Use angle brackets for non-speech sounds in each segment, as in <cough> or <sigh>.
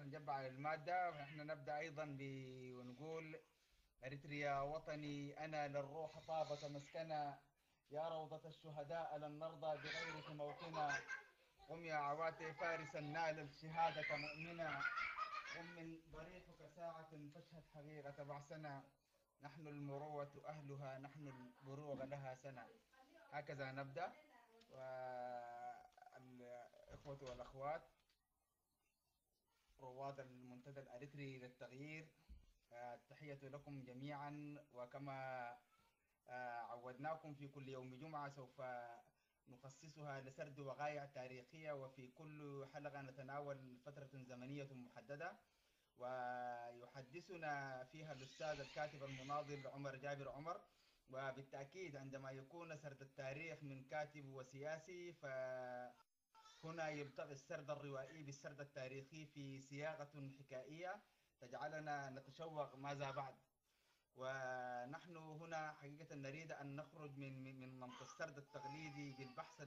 نجمع المادة. ونحن نبدأ أيضا ونقول أريتريا وطني أنا للروح طابة مسكنا. يا روضة الشهداء لن نرضى بغيرك موطنا. قم يا عواتي فارسا نال الشهادة مؤمنا. قم من ضريحك ساعة فاشهد حقيقة بعثنا. نحن المروة أهلها نحن البروغ لها سنة هكذا نبدأ. والإخوة والأخوات. رواد المنتدى الأريتري للتغيير. التحية لكم جميعا وكما عودناكم في كل يوم جمعة سوف نخصصها لسرد وقائع تاريخية وفي كل حلقة نتناول فترة زمنية محددة. ويحدثنا فيها الأستاذ الكاتب المناضل عمر جابر عمر. وبالتأكيد عندما يكون سرد التاريخ من كاتب وسياسي فهنا يلتقي السرد الروائي بالسرد التاريخي في سياقة حكائية تجعلنا نتشوق ماذا بعد. ونحن هنا حقيقة نريد أن نخرج من من منطقة السرد التقليدي بالبحث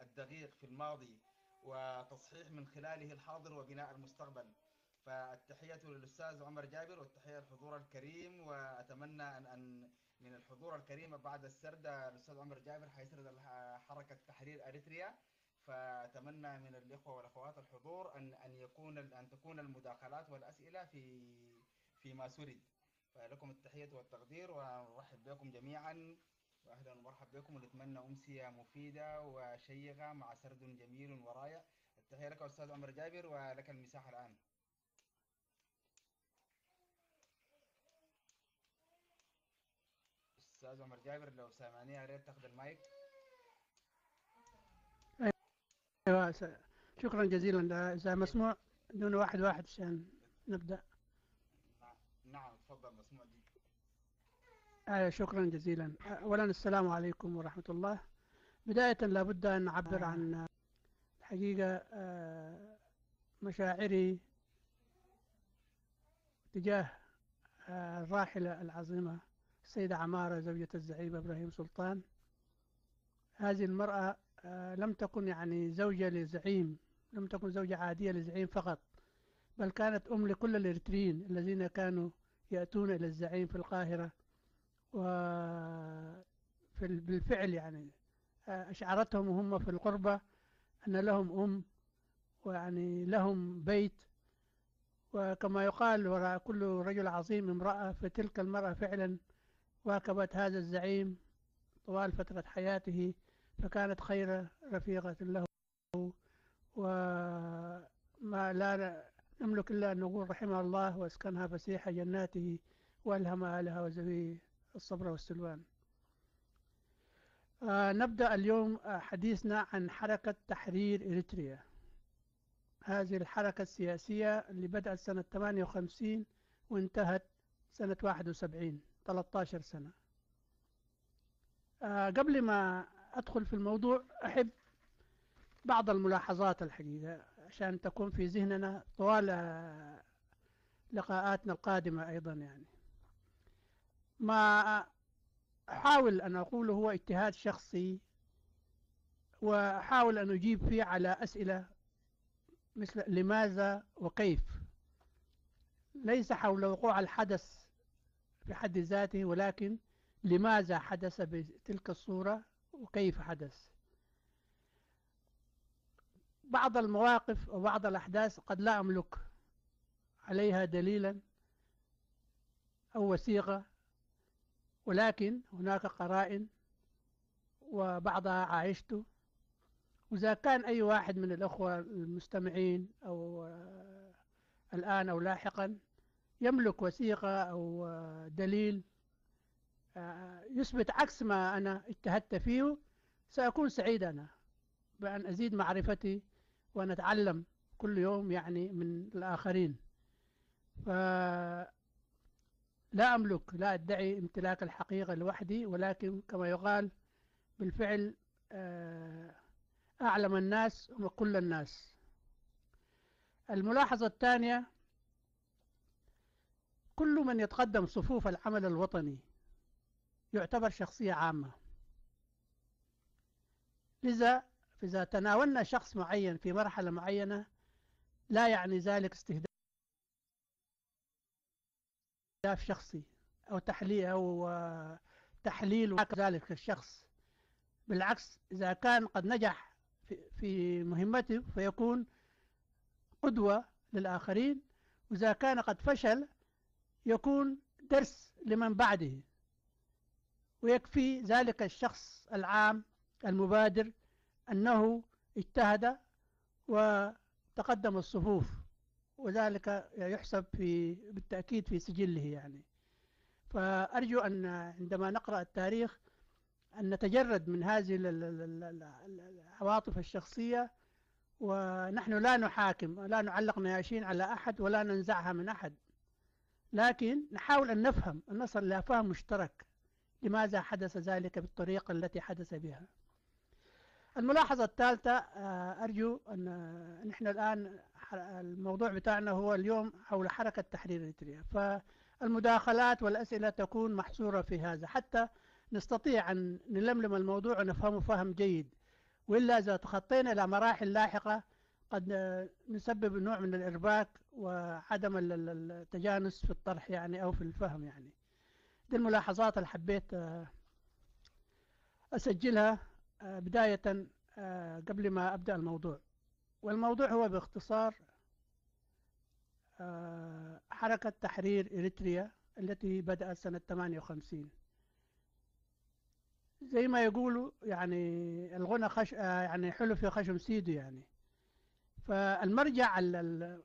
الدقيق في الماضي وتصحيح من خلاله الحاضر وبناء المستقبل. فالتحية للأستاذ عمر جابر والتحية للحضور الكريم وأتمنى أن أن من الحضور الكريم بعد السرد الأستاذ عمر جابر حيسرد حركة تحرير أريتريا. فأتمنى من الإخوة والأخوات الحضور أن أن يكون أن تكون المداخلات والأسئلة في فيما سرد. فلكم التحية والتقدير ونرحب بكم جميعا. وأهلا ومرحبا بكم. ونتمنى أمسية مفيدة وشيقة مع سرد جميل ورائع التحية لك أستاذ عمر جابر ولك المساحة الآن. أستاذ عمر جابر لو سامعني يا ريت تاخذ المايك. أيوه شكرا جزيلا. إذا مسموع دون واحد واحد عشان نبدأ. نعم تفضل مسموع دي. آه شكرا جزيلا. اولا السلام عليكم ورحمة الله. بداية لابد أن نعبر عن الحقيقة آه مشاعري تجاه آه الراحلة العظيمة السيدة عمارة زوجة الزعيم إبراهيم سلطان. هذه المرأة لم تكن يعني زوجة لزعيم لم تكن زوجة عادية لزعيم فقط بل كانت أم لكل الإريتريين الذين كانوا يأتون إلى الزعيم في القاهرة وبالفعل يعني أشعرتهم وهم في القربة أن لهم أم ويعني لهم بيت. وكما يقال وراء كل رجل عظيم امرأة فتلك المرأة فعلا واكبت هذا الزعيم طوال فترة حياته. فكانت خير رفيقة له وما لا نملك إلا أن نقول رحمها الله وأسكنها فسيح جناته وألهم أهلها وزويه الصبر والسلوان. آه نبدأ اليوم حديثنا عن حركة تحرير إريتريا. هذه الحركة السياسية اللي بدأت سنة 58 وانتهت سنة 71 13 سنة. آه قبل ما أدخل في الموضوع أحب بعض الملاحظات الحقيقة عشان تكون في ذهننا طوال لقاءاتنا القادمة أيضا يعني. ما أحاول أن أقوله هو اجتهاد شخصي وأحاول أن أجيب فيه على أسئلة مثل لماذا وكيف. ليس حول وقوع الحدث في حد ذاته ولكن لماذا حدث بتلك الصورة. وكيف حدث. بعض المواقف وبعض الأحداث قد لا أملك عليها دليلا أو وثيقة ولكن هناك قرائن وبعضها عايشته. وإذا كان أي واحد من الأخوة المستمعين أو الآن أو لاحقا يملك وثيقة أو دليل يثبت عكس ما أنا اجتهدت فيه سأكون سعيد أنا بأن أزيد معرفتي وأن أتعلم كل يوم يعني من الآخرين. فلا أملك لا أدعي امتلاك الحقيقة لوحدي ولكن كما يقال بالفعل أعلم الناس وكل الناس. الملاحظة الثانية كل من يتقدم صفوف العمل الوطني يعتبر شخصية عامة. لذا إذا تناولنا شخص معين في مرحلة معينة لا يعني ذلك استهداف شخصي أو تحليل آه، تحليل ذلك الشخص. بالعكس إذا كان قد نجح في مهمته فيكون قدوة للآخرين وإذا كان قد فشل يكون درس لمن بعده. ويكفي ذلك الشخص العام المبادر أنه اجتهد وتقدم الصفوف وذلك يحسب في بالتأكيد في سجله يعني. فأرجو أن عندما نقرأ التاريخ أن نتجرد من هذه العواطف الشخصية ونحن لا نحاكم لا نعلق نياشين على أحد ولا ننزعها من أحد. لكن نحاول أن نفهم أن نصل إلى فهم مشترك. لماذا حدث ذلك بالطريقة التي حدث بها؟ الملاحظة الثالثة آه، أرجو أن نحن الآن الموضوع بتاعنا هو اليوم حول حركة تحرير إريتريا فالمداخلات والأسئلة تكون محصورة في هذا. حتى نستطيع أن نلملم الموضوع ونفهمه فهم جيد. وإلا إذا تخطينا إلى مراحل لاحقة قد نسبب نوع من الإرباك وعدم التجانس في الطرح يعني أو في الفهم يعني. دي الملاحظات اللي حبيت آه، أسجلها آه، بداية آه، قبل ما أبدأ الموضوع. والموضوع هو باختصار حركة تحرير إريتريا التي بدأت سنة 58 زي ما يقولوا يعني الغنى خش يعني حلو في خشم سيده يعني. فالمرجع اللي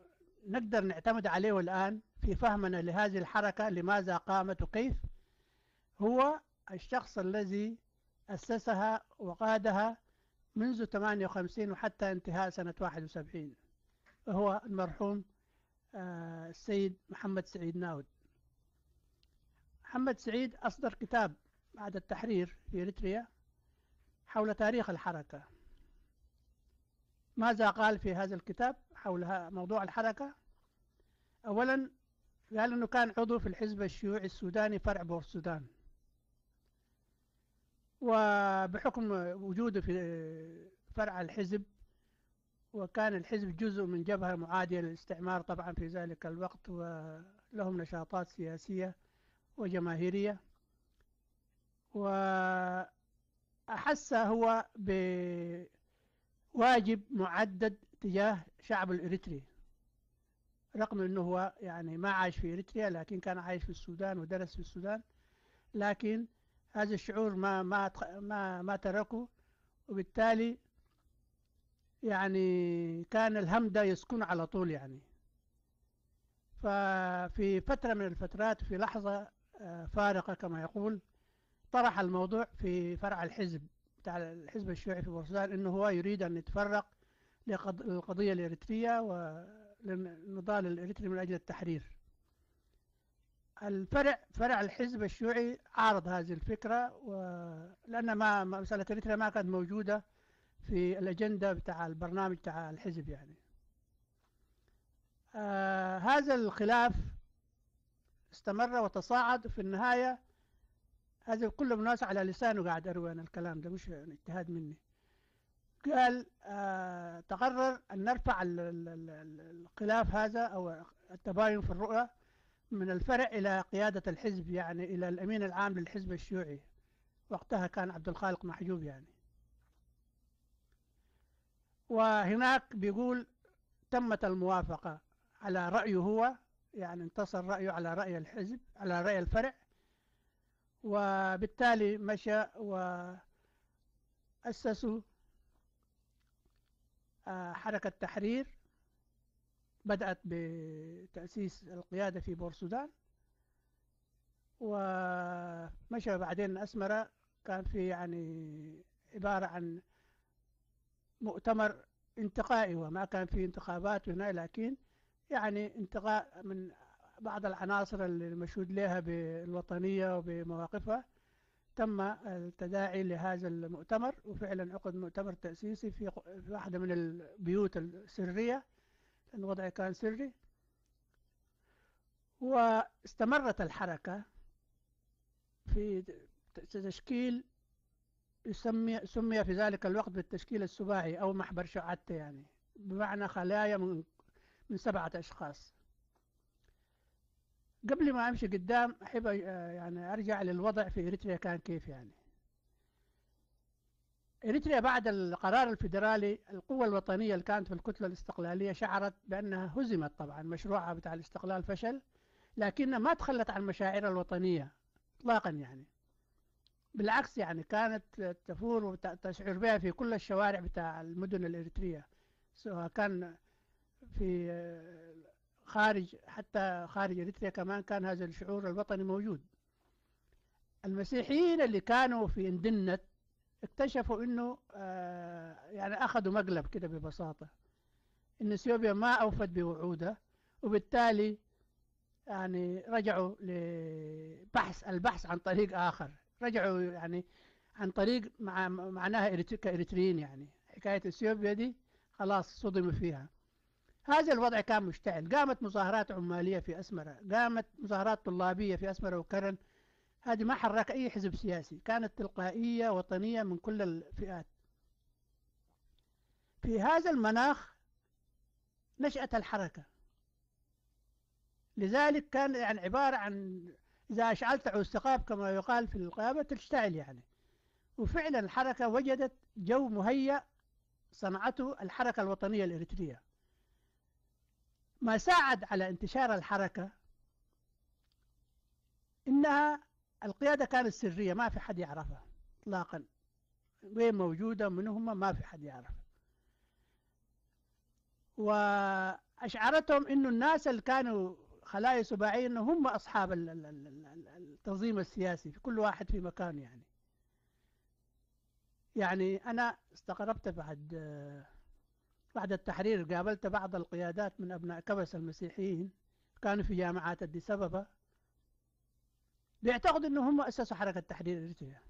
نقدر نعتمد عليه الآن في فهمنا لهذه الحركة لماذا قامت وكيف. هو الشخص الذي أسسها وقادها منذ 58 وحتى انتهاء سنة 71 وهو المرحوم آه، السيد محمد سعيد ناود. محمد سعيد أصدر كتاب بعد التحرير في إريتريا حول تاريخ الحركة. ماذا قال في هذا الكتاب حول موضوع الحركة؟ أولا قال أنه كان عضو في الحزب الشيوعي السوداني فرع بور السودان وبحكم وجوده في فرع الحزب وكان الحزب جزء من جبهة معادية للاستعمار طبعا في ذلك الوقت ولهم نشاطات سياسية وجماهيرية. وأحس هو بواجب معدد تجاه شعب الإريتري رغم أنه هو يعني ما عايش في إريتريا لكن كان عايش في السودان ودرس في السودان. لكن هذا الشعور ما ما ما ما تركه. وبالتالي يعني كان الهم ده يسكن على طول يعني. ففي فترة من الفترات في لحظة آه، فارقة كما يقول طرح الموضوع في فرع الحزب بتاع الحزب الشيوعي في بورسودان إنه هو يريد أن يتفرغ للقضية الإريترية وللنضال الإريتري من أجل التحرير. الفرع فرع الحزب الشيوعي عارض هذه الفكرة لأن ما مسألة اريتريا ما كانت موجودة في الأجندة بتاع البرنامج بتاع الحزب يعني. آه هذا الخلاف استمر وتصاعد في النهاية. هذا كله مناسب على لسانه قاعد أروي أنا الكلام ده مش اجتهاد مني. قال آه تقرر أن نرفع الخلاف هذا أو التباين في الرؤى. من الفرع إلى قيادة الحزب يعني إلى الأمين العام للحزب الشيوعي. وقتها كان عبد الخالق محجوب يعني. وهناك بيقول تمت الموافقة على رأيه هو يعني انتصر رأيه على رأي الحزب على رأي الفرع. وبالتالي مشى وأسسوا آه، حركة تحرير. بدأت بتأسيس القيادة في بورسودان ومشى بعدين أسمرة كان في يعني عبارة عن مؤتمر انتقائي وما كان في انتخابات هنا لكن يعني انتقاء من بعض العناصر اللي مشهود لها بالوطنية وبمواقفها. تم التداعي لهذا المؤتمر وفعلا عقد مؤتمر تأسيسي في واحدة من البيوت السرية. الوضع كان سري. واستمرت الحركة في تشكيل يسمي سمي في ذلك الوقت بالتشكيل السباعي أو محبر شعاتة يعني. بمعنى خلايا من من سبعة أشخاص. قبل ما أمشي قدام أحب يعني أرجع للوضع في إريتريا كان كيف يعني. إريتريا بعد القرار الفيدرالي القوة الوطنية اللي كانت في الكتلة الاستقلالية شعرت بأنها هزمت طبعا مشروعها بتاع الاستقلال فشل لكنها ما تخلت عن مشاعرها الوطنية إطلاقا يعني. بالعكس يعني كانت تفور وتشعر بها في كل الشوارع بتاع المدن الإريترية سواء كان في خارج حتى خارج إريتريا كمان كان هذا الشعور الوطني موجود. المسيحيين اللي كانوا في اندنت اكتشفوا إنه آه يعني أخذوا مقلب كده ببساطة إن إثيوبيا ما أوفت بوعودها وبالتالي يعني رجعوا لبحث البحث عن طريق آخر. رجعوا يعني عن طريق مع معناها كإريتريين يعني. حكاية إثيوبيا دي خلاص صدموا فيها. هذا الوضع كان مشتعل. قامت مظاهرات عمالية في أسمرة قامت مظاهرات طلابية في أسمرة وكرن هذه ما حرك أي حزب سياسي كانت تلقائية وطنية من كل الفئات. في هذا المناخ نشأت الحركة. لذلك كان يعني عبارة عن إذا أشعلت عوستقاب كما يقال في القيامة تشتعل يعني. وفعلا الحركة وجدت جو مهيأ صنعته الحركة الوطنية الإريترية. ما ساعد على انتشار الحركة إنها القيادة كانت سرية ما في حد يعرفها إطلاقا. وين موجودة؟ من هم؟ ما في حد يعرف وأشعرتهم إنه الناس اللي كانوا خلايا سباعية إنه هم أصحاب التنظيم السياسي في كل واحد في مكان يعني. يعني أنا استغربت بعد بعد التحرير قابلت بعض القيادات من أبناء كبس المسيحيين كانوا في جامعات أديس أبابا. بيعتقدوا أنهم هم أسسوا حركة تحرير إريتريا.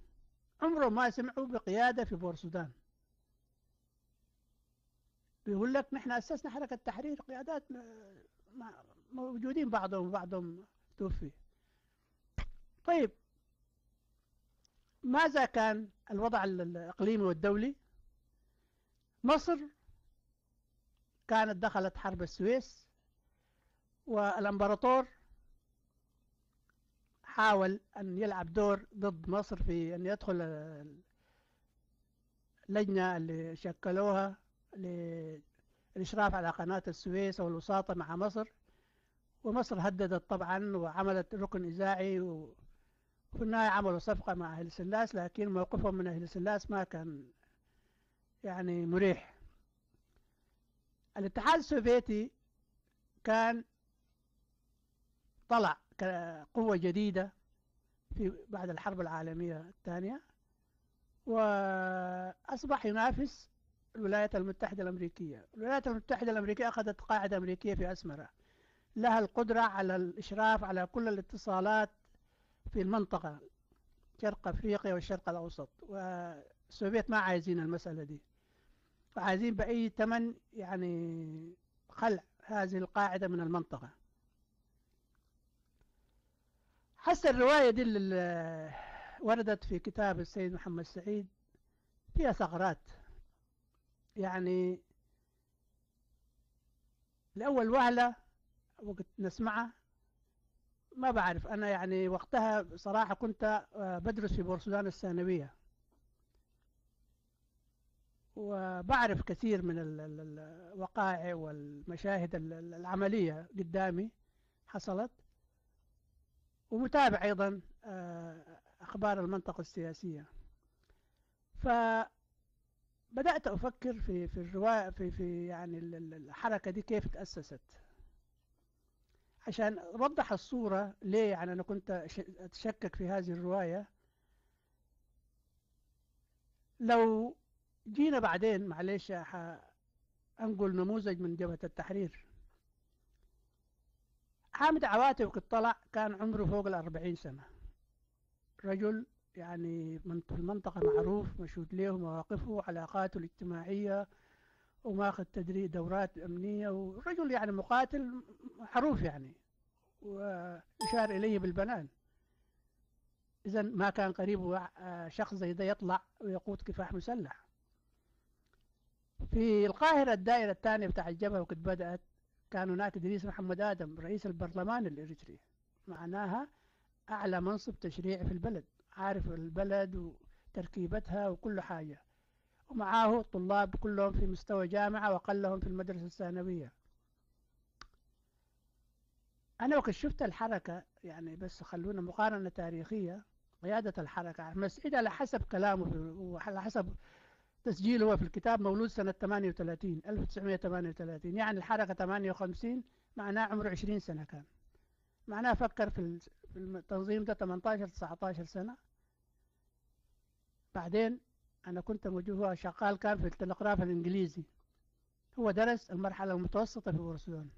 عمرهم ما سمعوا بقيادة في بور السودان بيقول لك نحن أسسنا حركة تحرير قيادات موجودين بعضهم وبعضهم توفي. طيب ماذا كان الوضع الإقليمي والدولي؟ مصر كانت دخلت حرب السويس والأمبراطور حاول أن يلعب دور ضد مصر في أن يدخل اللجنة اللي شكلوها للإشراف على قناة السويس والوساطة مع مصر. ومصر هددت طبعا وعملت ركن إذاعي وفي النهاية عملوا صفقة مع أهل سلاس لكن موقفهم من أهل سلاس ما كان يعني مريح. الاتحاد السوفيتي كان طلع كقوة جديدة في بعد الحرب العالمية الثانية وأصبح ينافس الولايات المتحدة الأمريكية. الولايات المتحدة الأمريكية أخذت قاعدة أمريكية في أسمرة. لها القدرة على الإشراف على كل الاتصالات في المنطقة شرق أفريقيا والشرق الأوسط. والسوفيت ما عايزين المسألة دي. وعايزين بأي ثمن يعني خلع هذه القاعدة من المنطقة. حس الرواية دي اللي وردت في كتاب السيد محمد سعيد فيها ثغرات. يعني لأول وهلة وقت نسمعها ما بعرف. أنا يعني وقتها صراحة كنت بدرس في بورسودان الثانوية. وبعرف كثير من الوقائع والمشاهد العملية قدامي حصلت. ومتابع أيضا أخبار المنطقة السياسية. فبدأت أفكر في في الرواية في في يعني الحركة دي كيف تأسست. عشان أوضح الصورة ليه يعني أنا كنت أتشكك في هذه الرواية. لو جينا بعدين معلش أنقل نموذج من جبهة التحرير. حامد عواتي وقت طلع كان عمره فوق الأربعين سنة. رجل يعني من في المنطقة معروف مشهود له مواقفه وعلاقاته الاجتماعية وماخذ تدريب دورات أمنية ورجل يعني مقاتل معروف يعني ويشار إليه بالبنان. إذا ما كان قريب شخص زي ده يطلع ويقود كفاح مسلح. في القاهرة الدائرة الثانية بتاع الجبهة وقد بدأت كان هناك إدريس محمد آدم رئيس البرلمان الإريتري. معناها أعلى منصب تشريعي في البلد عارف البلد وتركيبتها وكل حاجة. ومعاه طلاب كلهم في مستوى جامعة وأقلهم في المدرسة الثانوية. أنا وقت شفت الحركة يعني بس خلونا مقارنة تاريخية قيادة الحركة مسعود على حسب كلامه وعلى حسب تسجيله هو في الكتاب مولود سنة 38 1938 يعني الحركة 58 معناه عمره 20 سنة كان. معناه فكر في التنظيم ده 18 19 سنة. بعدين أنا كنت موجود هو شغال كان في التلغراف الإنجليزي. هو درس المرحلة المتوسطة في بورسلون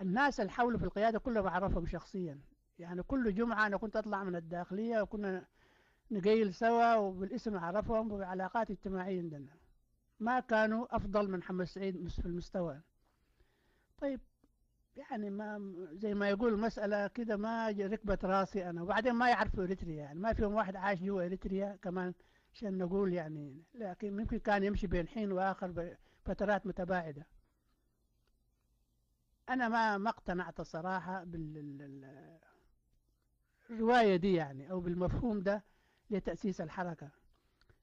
الناس اللي حوله في القيادة كلهم أعرفهم شخصيا. يعني كل جمعة أنا كنت أطلع من الداخلية وكنا نقيل سوا وبالاسم أعرفهم وعلاقات اجتماعية عندنا. ما كانوا أفضل من محمد سعيد في المستوى. طيب يعني ما زي ما يقول المسألة كده ما ركبت راسي أنا. وبعدين ما يعرفوا إريتريا يعني. ما فيهم واحد عايش جوا إريتريا كمان عشان نقول يعني. لكن ممكن كان يمشي بين حين وآخر بفترات متباعدة. أنا ما ما اقتنعت الصراحة بالرواية دي يعني أو بالمفهوم ده. لتأسيس الحركة.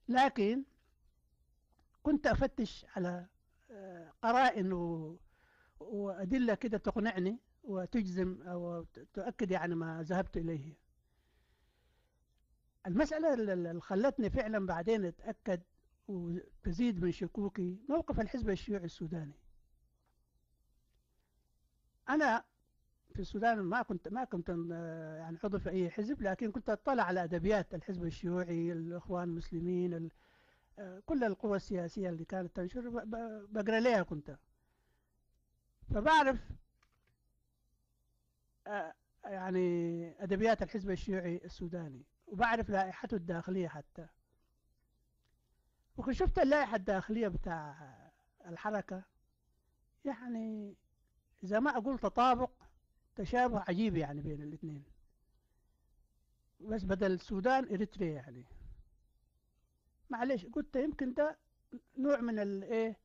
لكن كنت أفتش على آه، قرائن وأدلة كده تقنعني وتجزم أو تؤكد يعني ما ذهبت إليه. المسألة اللي خلتني فعلا بعدين أتأكد وتزيد من شكوكي موقف الحزب الشيوعي السوداني. أنا في السودان ما كنت ما كنت يعني عضو في أي حزب لكن كنت أطلع على أدبيات الحزب الشيوعي الإخوان المسلمين كل القوى السياسية اللي كانت تنشر بقرأ لها كنت. فبعرف آه، يعني أدبيات الحزب الشيوعي السوداني وبعرف لائحته الداخلية حتى. وشفت اللائحة الداخلية بتاع الحركة يعني إذا ما أقول تطابق تشابه عجيب يعني بين الاثنين. بس بدل السودان إريتريا يعني. معلش قلت يمكن ده نوع من الايه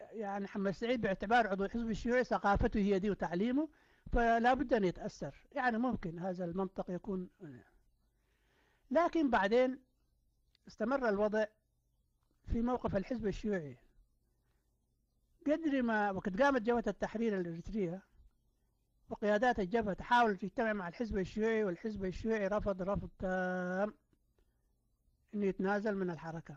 يعني محمد سعيد باعتبار عضو الحزب الشيوعي ثقافته هي دي وتعليمه فلا بد أن يتأثر. يعني ممكن هذا المنطق يكون لكن بعدين استمر الوضع في موقف الحزب الشيوعي. قدر ما وقت قامت جبهة التحرير الإريترية وقيادات الجبهة تحاول تجتمع مع الحزب الشيوعي والحزب الشيوعي رفض رفض تام إنه يتنازل من الحركة.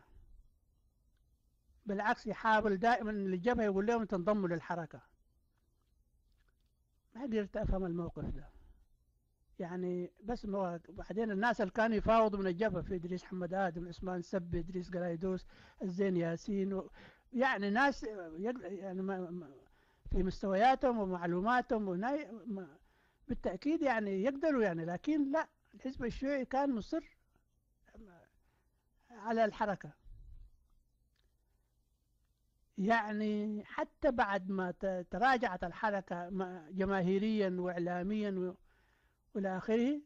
بالعكس يحاول دائما الجبهة يقول لهم تنضموا للحركة. ما قدرت أفهم الموقف ده. يعني بس بعدين الناس اللي كانوا يفاوضوا من الجبهة في إدريس محمد آدم عثمان سب إدريس قلايدوس الزين ياسين يعني ناس يعني في مستوياتهم ومعلوماتهم بالتأكيد يعني يقدروا يعني لكن لا الحزب الشيوعي كان مصر على الحركة. يعني حتى بعد ما تراجعت الحركة جماهيريا وإعلاميا وإلى آخره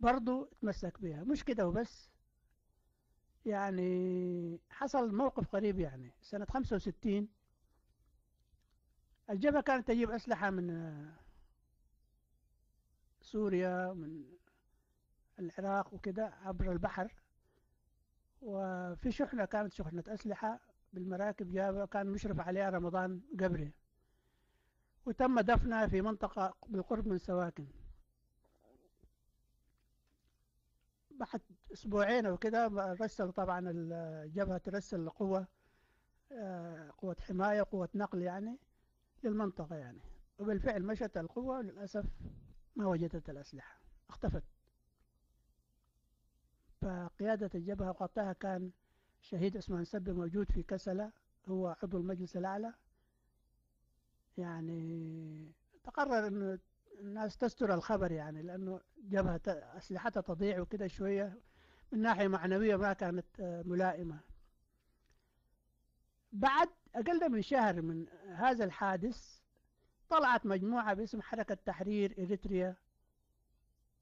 برضو تمسك بها. مش كده وبس. يعني حصل موقف قريب يعني. سنة 65 الجبهة كانت تجيب أسلحة من سوريا من العراق وكده عبر البحر. وفي شحنة كانت شحنة أسلحة بالمراكب جابها كان مشرف عليها رمضان قبري. وتم دفنها في منطقة بالقرب من سواكن. بعد أسبوعين أو كده رسل طبعا الجبهة ترسل قوة آه، قوة حماية قوة نقل يعني للمنطقة يعني. وبالفعل مشت القوة للأسف ما وجدت الأسلحة اختفت. فقيادة الجبهة وقتها كان شهيد عثمان سبي موجود في كسلة هو عضو المجلس الأعلى. يعني تقرر أنه الناس تستر الخبر يعني لأنه جبهة أسلحتها تضيع وكده شوية. من ناحية معنوية ما كانت ملائمة. بعد أقل من شهر من هذا الحادث طلعت مجموعة باسم حركة تحرير إريتريا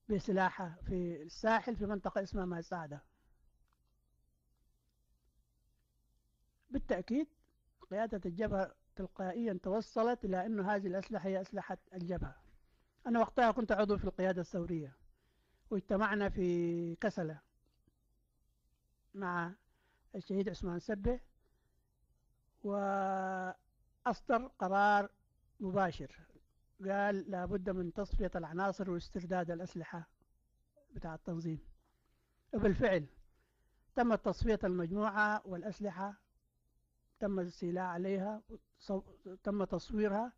بسلاحها في الساحل في منطقة اسمها مساعدة بالتأكيد قيادة الجبهة تلقائيا توصلت إلى أن هذه الأسلحة هي أسلحة الجبهة. أنا وقتها كنت عضو في القيادة الثورية واجتمعنا في كسلة. مع الشهيد عثمان سبه وأصدر قرار مباشر. قال لابد من تصفية العناصر واسترداد الأسلحة بتاع التنظيم. وبالفعل تم تصفية المجموعة والأسلحة تم الاستيلاء عليها تم تصويرها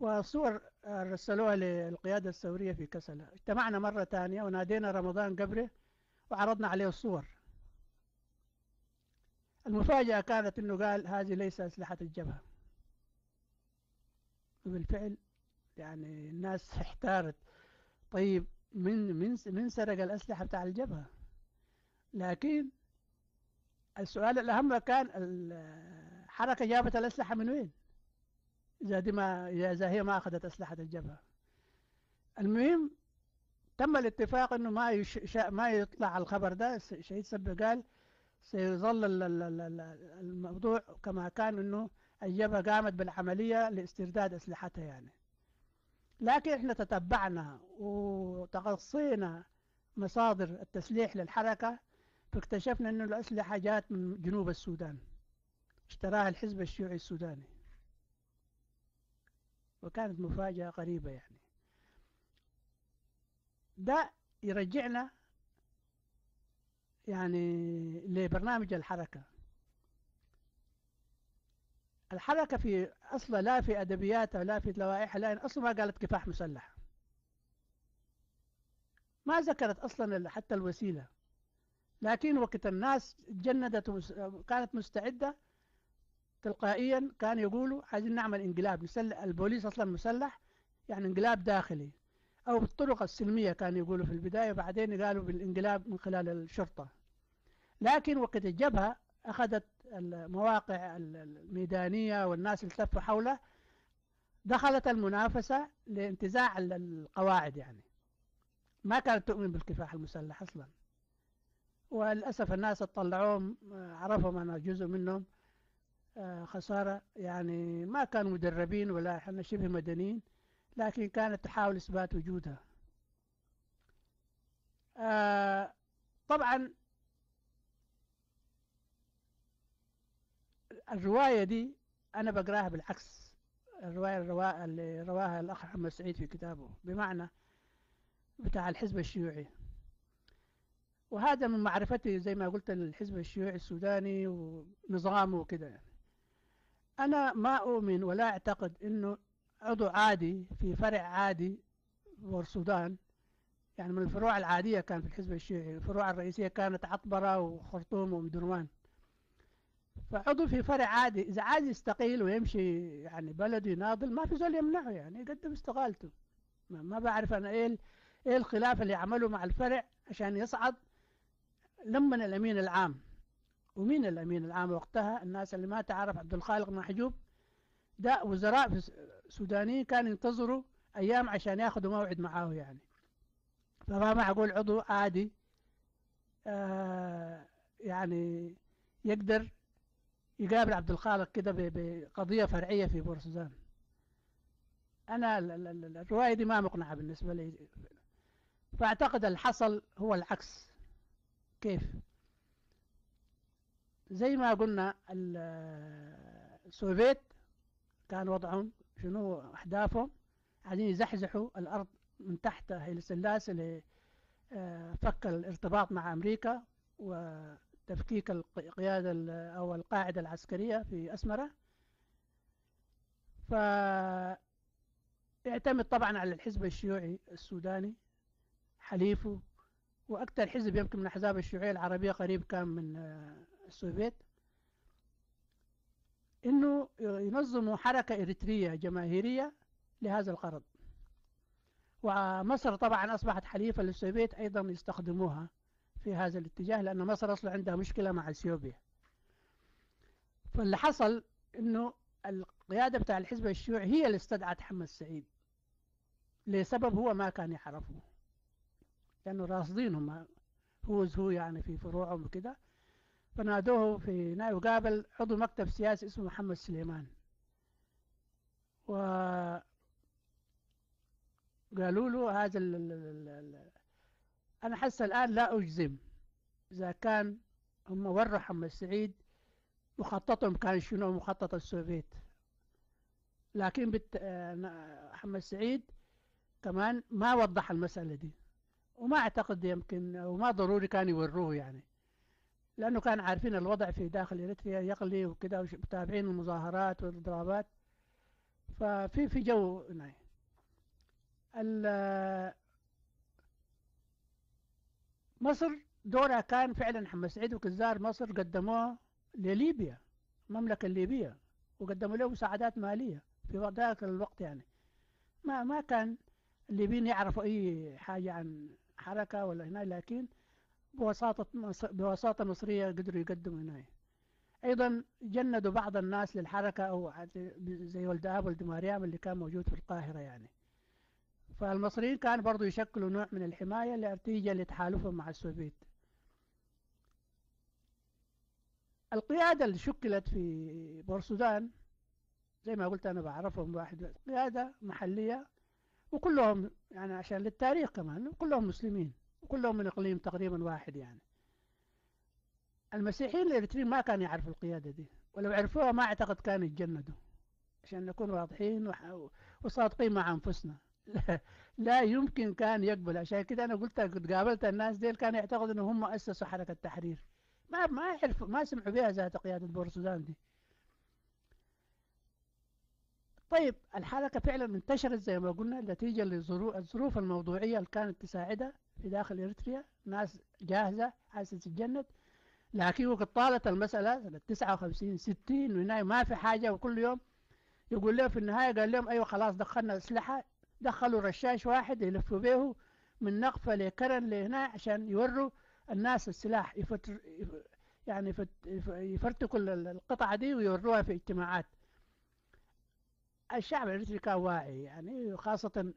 وصور رسلوها للقيادة الثورية في كسلة اجتمعنا مرة ثانية ونادينا رمضان قبره وعرضنا عليه الصور. المفاجأة كانت أنه قال هذه ليس أسلحة الجبهة. وبالفعل يعني الناس احتارت. طيب من من من سرق الأسلحة بتاع الجبهة؟ لكن السؤال الأهم كان الحركة جابت الأسلحة من وين؟ إذا دي ما إذا هي ما أخذت أسلحة الجبهة. المهم تم الاتفاق إنه ما يش... ما يطلع الخبر ده. شهيد سب قال سيظل الموضوع كما كان إنه الجبهة قامت بالعملية لاسترداد أسلحتها يعني. لكن إحنا تتبعنا وتغصينا مصادر التسليح للحركة فاكتشفنا أن الأسلحة جات من جنوب السودان اشتراها الحزب الشيوعي السوداني. وكانت مفاجأة غريبة يعني. ده يرجعنا يعني لبرنامج الحركة. الحركة في أصلا لا في أدبياتها لا في لوائحها لا أصلا ما قالت كفاح مسلح. ما ذكرت أصلا حتى الوسيلة. لكن وقت الناس تجندت كانت مستعدة تلقائيا كانوا يقولوا عايزين نعمل انقلاب البوليس أصلا مسلح يعني انقلاب داخلي. أو بالطرق السلمية كانوا يقولوا في البداية بعدين قالوا بالإنقلاب من خلال الشرطة. لكن وقت الجبهة أخذت المواقع الميدانية والناس التفوا حوله دخلت المنافسة لانتزاع القواعد يعني. ما كانت تؤمن بالكفاح المسلح أصلا. وللأسف الناس طلعوهم عرفهم أنا جزء منهم. خسارة يعني ما كانوا مدربين ولا إحنا شبه مدنيين. لكن كانت تحاول إثبات وجودها. طبعا الرواية دي أنا بقراها بالعكس. الرواية الرواية اللي رواها الأخ محمد سعيد في كتابه بمعنى بتاع الحزب الشيوعي. وهذا من معرفتي زي ما قلت الحزب الشيوعي السوداني ونظامه وكده. يعني. أنا ما أؤمن ولا أعتقد أنه عضو عادي في فرع عادي في السودان. يعني من الفروع العادية كان في الحزب الشيوعي الفروع الرئيسية كانت عطبرة وخرطوم ومدرمان فعضو في فرع عادي إذا عايز يستقيل ويمشي يعني بلده يناضل ما في زول يمنعه يعني يقدم استقالته. ما, ما بعرف أنا إيه إيه الخلاف اللي عمله مع الفرع عشان يصعد لمن الأمين العام. ومين الأمين العام وقتها؟ الناس اللي ما تعرف عبد الخالق محجوب. ده وزراء سودانيين كانوا ينتظروا أيام عشان ياخذوا موعد معاه يعني. فما معقول عضو عادي آه يعني يقدر يقابل عبد الخالق كده بقضية فرعية في بورسودان أنا الرواية دي ما مقنعة بالنسبة لي. فأعتقد الحصل هو العكس. كيف؟ زي ما قلنا السوفيت كان وضعهم شنو أهدافهم. عايزين يزحزحوا الأرض من تحت هيل سلاسل فك الارتباط مع أمريكا وتفكيك القيادة أو القاعدة العسكرية في أسمرة. فاعتمد طبعا على الحزب الشيوعي السوداني حليفه وأكثر حزب يمكن من أحزاب الشيوعية العربية قريب كان من السوفيت. إنه ينظموا حركة إريترية جماهيرية لهذا الغرض. ومصر طبعا أصبحت حليفة للسوفيت أيضا يستخدموها في هذا الاتجاه لأن مصر أصلا عندها مشكلة مع اثيوبيا فاللي حصل إنه القيادة بتاع الحزب الشيوعي هي اللي استدعت محمد سعيد لسبب هو ما كان يعرفه لأنه راصدينهم هو هو يعني في فروعهم وكده. فنادوه في نائب قابل عضو مكتب سياسي اسمه محمد سليمان. وقالوا له هذا ال ال ال أنا حس الآن لا أجزم. إذا كان هم وروا محمد سعيد مخططهم كان شنو؟ مخطط السوفيت. لكن بت... آه، محمد سعيد كمان ما وضح المسألة دي. وما أعتقد يمكن وما ضروري كان يوروه يعني. لأنه كان عارفين الوضع في داخل إريتريا يغلي وكده ومتابعين المظاهرات والإضرابات. ففي في جو مصر دورها كان فعلا محمد سعيد وكزار مصر قدموه لليبيا المملكة الليبية وقدموا له مساعدات مالية في ذاك الوقت يعني. ما ما كان الليبيين يعرفوا أي حاجة عن حركة ولا هنا لكن بوساطة بوساطة مصرية قدروا يقدموا هنا. أيضا جندوا بعض الناس للحركة أو زي ولد أب ولد مريم اللي كان موجود في القاهرة يعني. فالمصريين كانوا برضو يشكلوا نوع من الحماية لارتيجة لتحالفهم مع السوفيت. القيادة اللي شكلت في بورسودان زي ما قلت أنا بعرفهم واحد قيادة محلية وكلهم يعني عشان للتاريخ كمان كلهم مسلمين. وكلهم من إقليم تقريبا واحد يعني. المسيحيين الإريتريين ما كانوا يعرفوا القيادة دي ولو عرفوها ما أعتقد كانوا يتجندوا عشان نكون واضحين وصادقين مع أنفسنا. لا, <laughs> لا يمكن كان يقبل. عشان كده أنا قلت قد قابلت الناس ديل كانوا يعتقدوا أنهم هم أسسوا حركة التحرير ما ما يعرفوا ما سمعوا بها ذات قيادة بورسودان دي. طيب الحركة فعلا انتشرت زي ما قلنا نتيجة للظروف الموضوعية اللي كانت تساعدها في داخل إريتريا. ناس جاهزة عايزة تتجند. لكن وقت طالت المسألة سنة 59 60 وهنا ما في حاجة وكل يوم يقول لهم في النهاية قال لهم أيوة خلاص دخلنا أسلحة. دخلوا رشاش واحد يلفوا به من نقفة لكرن لهنا عشان يوروا الناس السلاح يفتر يعني يفرتكوا القطعة دي ويوروها في اجتماعات. الشعب الإريتري كان واعي يعني خاصة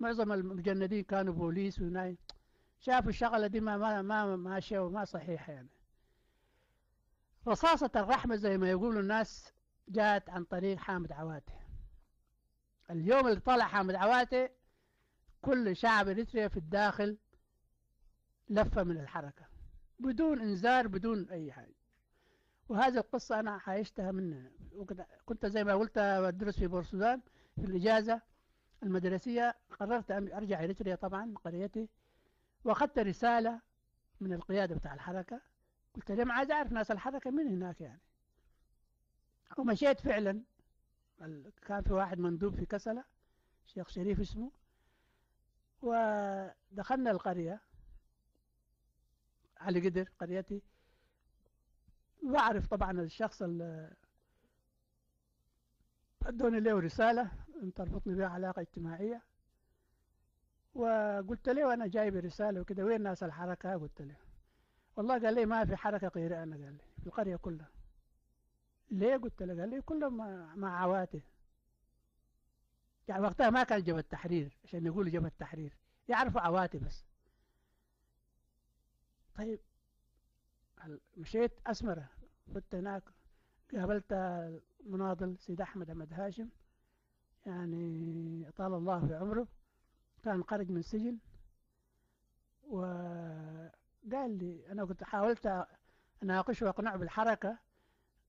معظم المجندين كانوا بوليس وناي شافوا الشغلة دي ما ما ما ماشية وما صحيحة يعني. رصاصة الرحمة زي ما يقولوا الناس جاءت عن طريق حامد عواته اليوم اللي طلع حامد عواته كل شعب إريتريا في الداخل لفة من الحركة بدون إنذار بدون أي حاجة. وهذه القصة أنا عايشتها من كنت زي ما قلت أدرس في بورسودان في الإجازة المدرسية قررت أرجع إريتريا طبعا قريتي. وأخذت رسالة من القيادة بتاع الحركة. قلت لهم عايز أعرف ناس الحركة من هناك يعني. ومشيت فعلا. كان في واحد مندوب في كسلة شيخ شريف اسمه. ودخلنا القرية. على قدر قريتي. وأعرف طبعا الشخص اللي أدوني له رسالة تربطني بها علاقة اجتماعية. وقلت له أنا جايب رسالة وكده وين ناس الحركة؟ قلت له. والله قال لي ما في حركة غير أنا قال لي في القرية كلها. ليه؟ قلت له قال لي كلهم مع عواته يعني وقتها ما كان جبهة التحرير عشان يقولوا جبهة التحرير. يعرفوا عواتي بس. طيب مشيت أسمرة كنت هناك قابلت مناضل سيد أحمد أحمد هاشم يعني طال الله في عمره كان خرج من السجن وقال لي أنا كنت حاولت أناقشه وأقنعه بالحركة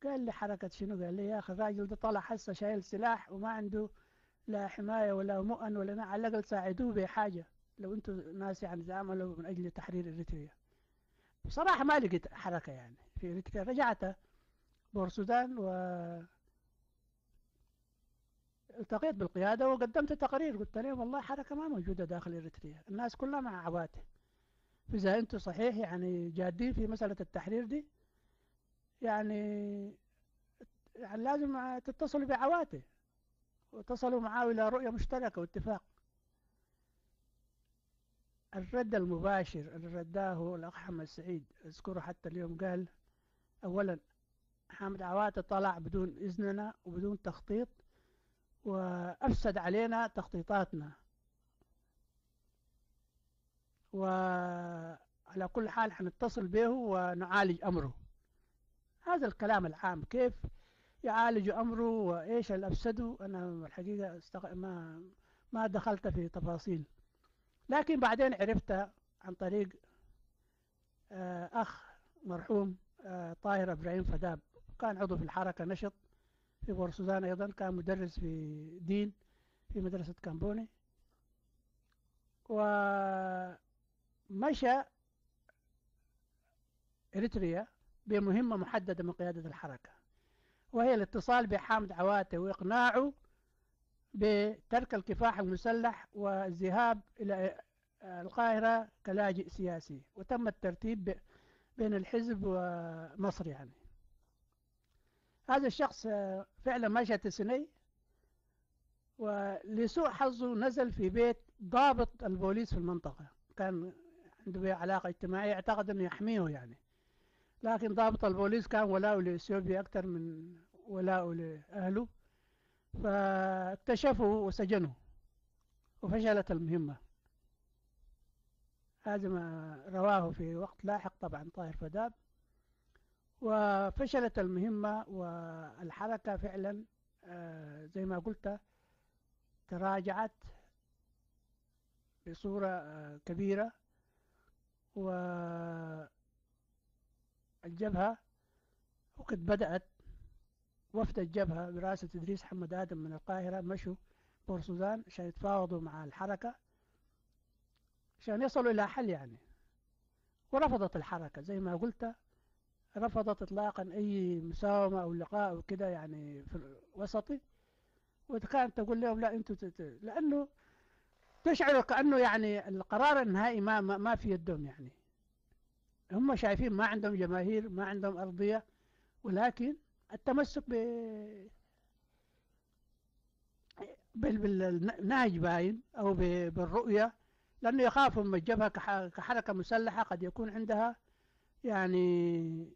قال لي حركة شنو؟ قال لي يا أخي الراجل ده طلع حسه شايل سلاح وما عنده لا حماية ولا مؤن ولا على الأقل ساعدوه بحاجة لو أنتم ناس يعني تعملوا من أجل تحرير إريتريا بصراحة ما لقيت حركة يعني. في إريتريا رجعت بورسودان و التقيت بالقيادة وقدمت تقرير. قلت لهم والله حركة ما موجودة داخل إريتريا. الناس كلها مع عواته. فإذا أنتم صحيح يعني جادين في مسألة التحرير دي يعني يعني لازم تتصلوا بعواته وتصلوا معاه إلى رؤية مشتركة واتفاق. الرد المباشر اللي رداه الأخ محمد سعيد. أذكره حتى اليوم قال أولا حامد عواتة طلع بدون إذننا وبدون تخطيط وأفسد علينا تخطيطاتنا. وعلى كل حال حنتصل به ونعالج أمره. هذا الكلام العام كيف يعالج أمره وإيش اللي أفسده؟ أنا الحقيقة استغ... ما ما دخلت في تفاصيل. لكن بعدين عرفت عن طريق آه، أخ مرحوم آه، طاهر إبراهيم فداب. كان عضو في الحركة نشط في بورسودان أيضا. كان مدرس في دين في مدرسة كامبوني. ومشى إريتريا بمهمة محددة من قيادة الحركة وهي الاتصال بحامد عواتة وإقناعه بترك الكفاح المسلح والذهاب إلى القاهرة كلاجئ سياسي وتم الترتيب بين الحزب ومصر يعني. هذا الشخص فعلا مشى تسني ولسوء حظه نزل في بيت ضابط البوليس في المنطقة. كان عنده علاقة اجتماعية أعتقد إنه يحميه يعني. لكن ضابط البوليس كان ولاؤه لإثيوبيا أكثر من ولاؤه لأهله. فاكتشفوا وسجنوا وفشلت المهمة. هذا ما رواه في وقت لاحق طبعا طاهر فداب وفشلت المهمة والحركة فعلا آه، زي ما قلت تراجعت بصورة آه، كبيرة. والجبهة وقد بدأت وفد الجبهة برئاسة إدريس حمد آدم من القاهرة مشوا بورسودان عشان يتفاوضوا مع الحركة عشان يصلوا إلى حل يعني. ورفضت الحركة زي ما قلت رفضت إطلاقا أي مساومة أو لقاء أو كده يعني في الوسطي. وكانت تقول لهم لا أنتوا لأنه تشعر كأنه يعني القرار النهائي ما, ما في يدهم يعني. هم شايفين ما عندهم جماهير ما عندهم أرضية ولكن التمسك ب بالنهج باين أو بالرؤية لأنه يخافوا من الجبهة كحركة مسلحة قد يكون عندها يعني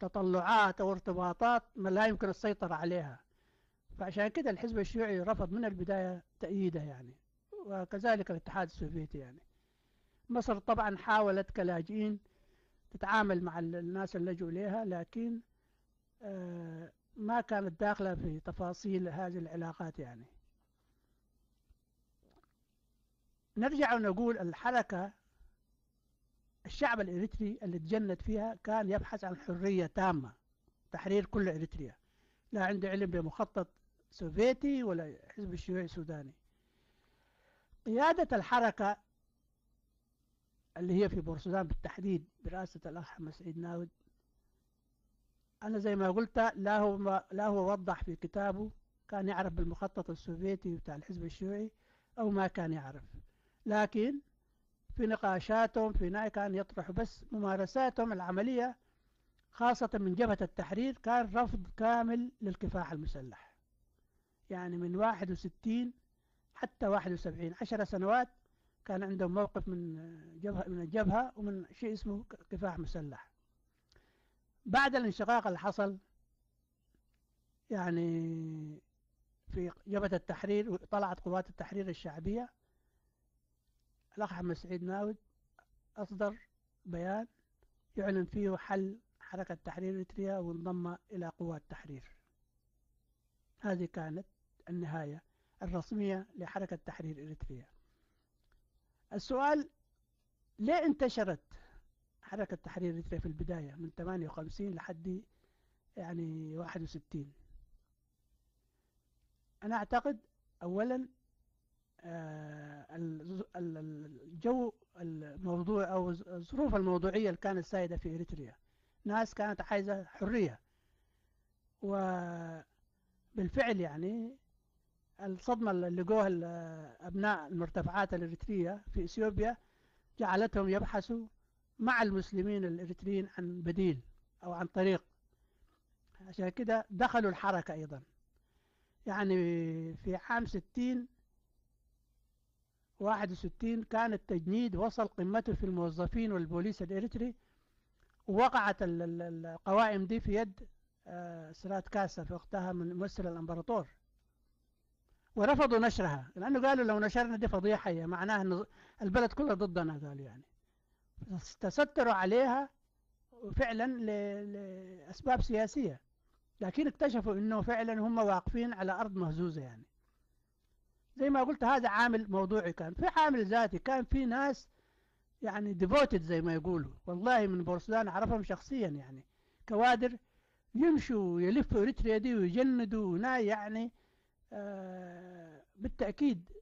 تطلعات أو ارتباطات ما لا يمكن السيطرة عليها. فعشان كده الحزب الشيوعي رفض من البداية تأييده يعني وكذلك الاتحاد السوفيتي يعني. مصر طبعا حاولت كلاجئين تتعامل مع الناس اللي لجوا إليها لكن ما كانت داخلة في تفاصيل هذه العلاقات يعني. نرجع ونقول الحركة الشعب الإريتري اللي تجند فيها كان يبحث عن حرية تامة تحرير كل إريتريا. لا عنده علم بمخطط سوفيتي ولا حزب الشيوعي السوداني. قيادة الحركة اللي هي في بورسودان بالتحديد برئاسة الأخ محمد سعيد ناود أنا زي ما قلت لا هو, لا هو وضح في كتابه كان يعرف بالمخطط السوفيتي بتاع الحزب الشيوعي أو ما كان يعرف. لكن في نقاشاتهم في كان يطرح بس ممارساتهم العملية خاصة من جبهة التحرير كان رفض كامل للكفاح المسلح. يعني من 61 حتى 71 عشر سنوات كان عندهم موقف من جبهة من الجبهة ومن شيء اسمه كفاح مسلح. بعد الانشقاق اللي حصل يعني في جبهة التحرير طلعت قوات التحرير الشعبية. الأخ محمد سعيد ناود أصدر بيان يعلن فيه حل حركة تحرير إريتريا وانضم إلى قوات التحرير هذه كانت النهاية الرسمية لحركة تحرير إريتريا. السؤال ليه انتشرت حركة تحرير إريتريا في البداية من 58 لحد يعني 61 أنا أعتقد أولا آه، الجو الموضوع أو الظروف الموضوعية اللي كانت سائدة في إريتريا. ناس كانت عايزة حرية. وبالفعل يعني الصدمة اللي لقوها أبناء المرتفعات الإريترية في إثيوبيا جعلتهم يبحثوا مع المسلمين الإريتريين عن بديل أو عن طريق. عشان كده دخلوا الحركة أيضا. يعني في عام ستين واحد وستين كان التجنيد وصل قمته في الموظفين والبوليس الإريتري. ووقعت القوائم دي في يد آه، سرات كاسا في وقتها من ممثل الإمبراطور. ورفضوا نشرها لأنه قالوا لو نشرنا دي فضيحة هي معناها أن البلد كلها ضدنا قالوا يعني. تستروا عليها فعلا لأسباب سياسية. لكن اكتشفوا أنه فعلا هم واقفين على أرض مهزوزة يعني. زي ما قلت هذا عامل موضوعي كان. في عامل ذاتي كان في ناس يعني devoted زي ما يقولوا. والله من بورسودان أعرفهم شخصيا يعني. كوادر يمشوا يلفوا إريتريا دي ويجندوا هنا يعني آه بالتأكيد.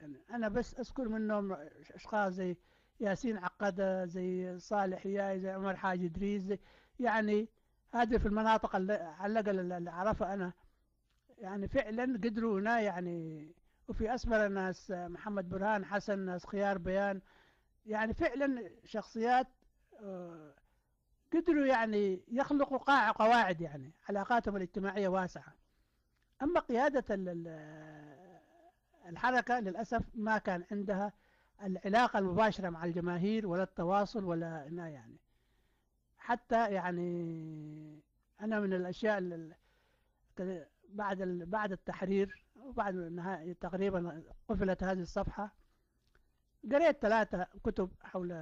يعني أنا بس أذكر منهم أشخاص زي ياسين عقدة زي صالح ياي زي عمر حاج إدريس زي يعني هذه في المناطق على الأقل اللي أعرفها أنا. يعني فعلا قدروا هنا يعني وفي أسفل ناس محمد برهان حسن ناس خيار بيان. يعني فعلا شخصيات آه، قدروا يعني يخلقوا قاع قواعد يعني علاقاتهم الاجتماعية واسعة. أما قيادة الحركة للأسف ما كان عندها العلاقة المباشرة مع الجماهير ولا التواصل ولا يعني. حتى يعني أنا من الأشياء اللي بعد بعد التحرير وبعد نهاية تقريبا قفلت هذه الصفحة قريت ثلاثة كتب حول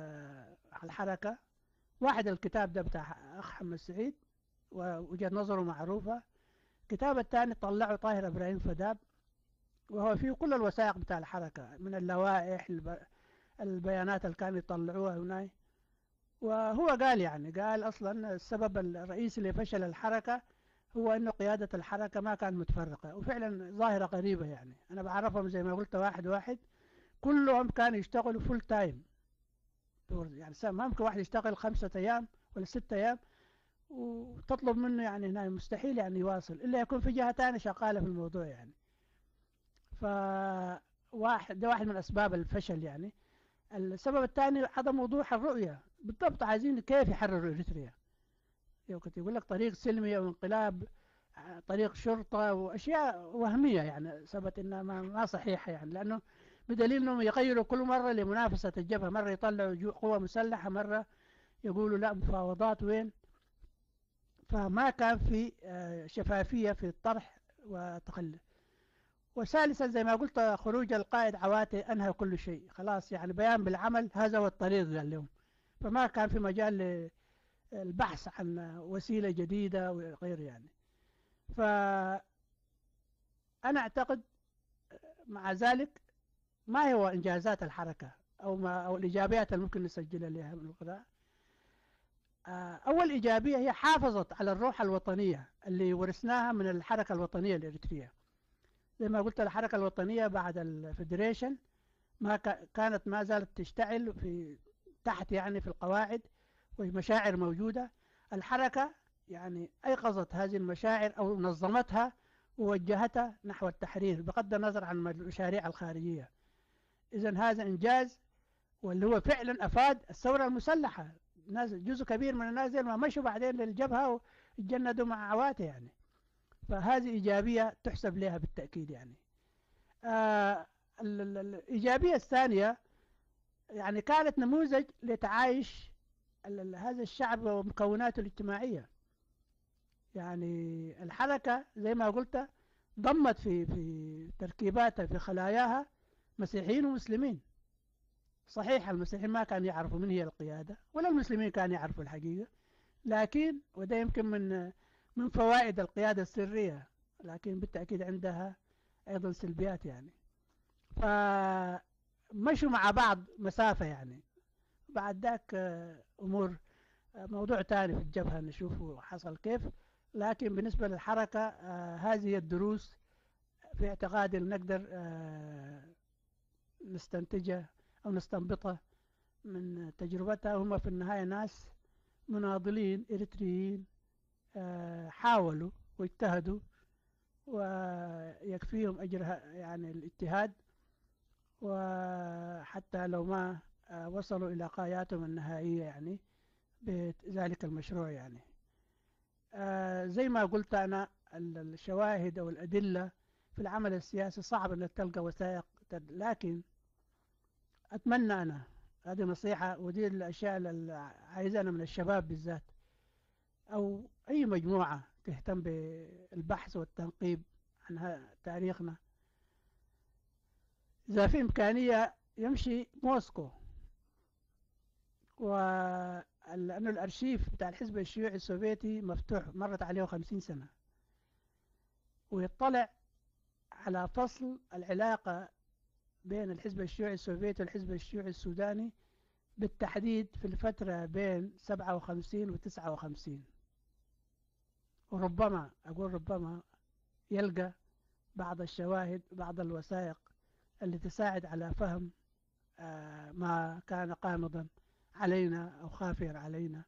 الحركة. واحد الكتاب ده بتاع أخ محمد سعيد ووجهة نظره معروفة. الكتاب الثاني طلعه طاهر إبراهيم فداب وهو فيه كل الوثائق بتاع الحركة من اللوائح البيانات اللي كانوا يطلعوها هناك وهو قال يعني قال أصلا السبب الرئيسي لفشل الحركة هو أنه قيادة الحركة ما كانت متفرغة وفعلا ظاهرة غريبة يعني. أنا بعرفهم زي ما قلت واحد واحد كلهم كانوا يشتغلوا full time يعني ما ممكن واحد يشتغل خمسة أيام ولا ستة أيام وتطلب منه يعني هنا مستحيل يعني يواصل إلا يكون في جهة تانية شغالة في الموضوع يعني. فواحد ده واحد من أسباب الفشل يعني. السبب الثاني عدم وضوح الرؤية. بالضبط عايزين كيف يحرروا إريتريا يقول لك طريق سلمي أو انقلاب طريق شرطة وأشياء وهمية يعني ثبت إنها ما صحيحة يعني لأنه بدليل أنهم يغيروا كل مرة لمنافسة الجبهة. مرة يطلعوا قوة مسلحة مرة يقولوا لا مفاوضات وين؟ فما كان في آه، شفافية في الطرح وتخلي وثالثا زي ما قلت خروج القائد عواتي أنهى كل شيء. خلاص يعني بيان بالعمل هذا هو الطريق قال لهم. فما كان في مجال للبحث عن وسيلة جديدة وغير يعني. فأنا أعتقد مع ذلك ما هو إنجازات الحركة أو, ما أو الإيجابيات اللي ممكن نسجلها لها من القراءة أول إيجابية هي حافظت على الروح الوطنية اللي ورثناها من الحركة الوطنية الإريترية. زي ما قلت الحركة الوطنية بعد الفيدريشن ما كانت ما زالت تشتعل في تحت يعني في القواعد والمشاعر موجودة. الحركة يعني أيقظت هذه المشاعر أو نظمتها ووجهتها نحو التحرير بغض النظر عن المشاريع الخارجية. إذا هذا إنجاز واللي هو فعلا أفاد الثورة المسلحة. ناس جزء كبير من الناس ما مشوا بعدين للجبهة وتجندوا مع عواته يعني. فهذه إيجابية تحسب لها بالتأكيد يعني. آه الإيجابية الثانية يعني كانت نموذج لتعايش هذا الشعب ومكوناته الاجتماعية. يعني الحركة زي ما قلت ضمت في في تركيباتها في خلاياها مسيحيين ومسلمين. صحيح المسيحيين ما كانوا يعرفوا من هي القيادة ولا المسلمين كانوا يعرفوا الحقيقة لكن وده يمكن من من فوائد القيادة السرية لكن بالتأكيد عندها أيضا سلبيات يعني. فمشوا مع بعض مسافة يعني. بعد ذاك أمور موضوع تاني في الجبهة نشوفه حصل كيف. لكن بالنسبة للحركة آه، هذه الدروس في اعتقادي نقدر آه، نستنتجه أو نستنبطه من تجربتها. هم في النهاية ناس مناضلين إريتريين آه، حاولوا واجتهدوا ويكفيهم أجر يعني الاجتهاد وحتى لو ما آه، وصلوا إلى غاياتهم النهائية يعني بذلك المشروع يعني. آه، زي ما قلت أنا الشواهد أو الأدلة في العمل السياسي صعب أن تلقى وثائق لكن أتمنى أنا هذه نصيحة ودي الأشياء اللي عايزة من الشباب بالذات. أو أي مجموعة تهتم بالبحث والتنقيب عن تاريخنا. إذا في إمكانية يمشي موسكو. ولأنه الأرشيف بتاع الحزب الشيوعي السوفيتي مفتوح مرت عليه خمسين سنة. ويطلع على فصل العلاقة بين الحزب الشيوعي السوفيتي والحزب الشيوعي السوداني بالتحديد في الفترة بين 57 و 59 وربما أقول ربما يلقى بعض الشواهد بعض الوثائق اللي تساعد على فهم آه، ما كان قامضا علينا أو خافيا علينا.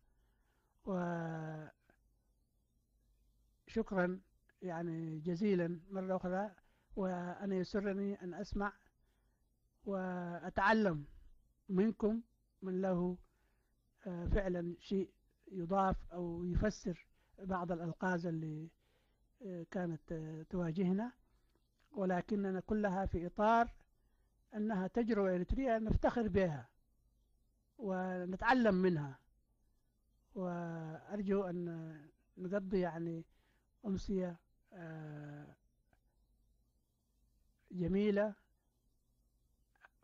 وشكرا يعني جزيلا مرة أخرى وأنا يسرني أن أسمع وأتعلم منكم من له آه، فعلا شيء يضاف أو يفسر بعض الألغاز اللي آه، كانت آه، تواجهنا ولكننا كلها في إطار أنها تجربة إريترية نفتخر بها ونتعلم منها. وأرجو أن نقضي يعني أمسية جميلة.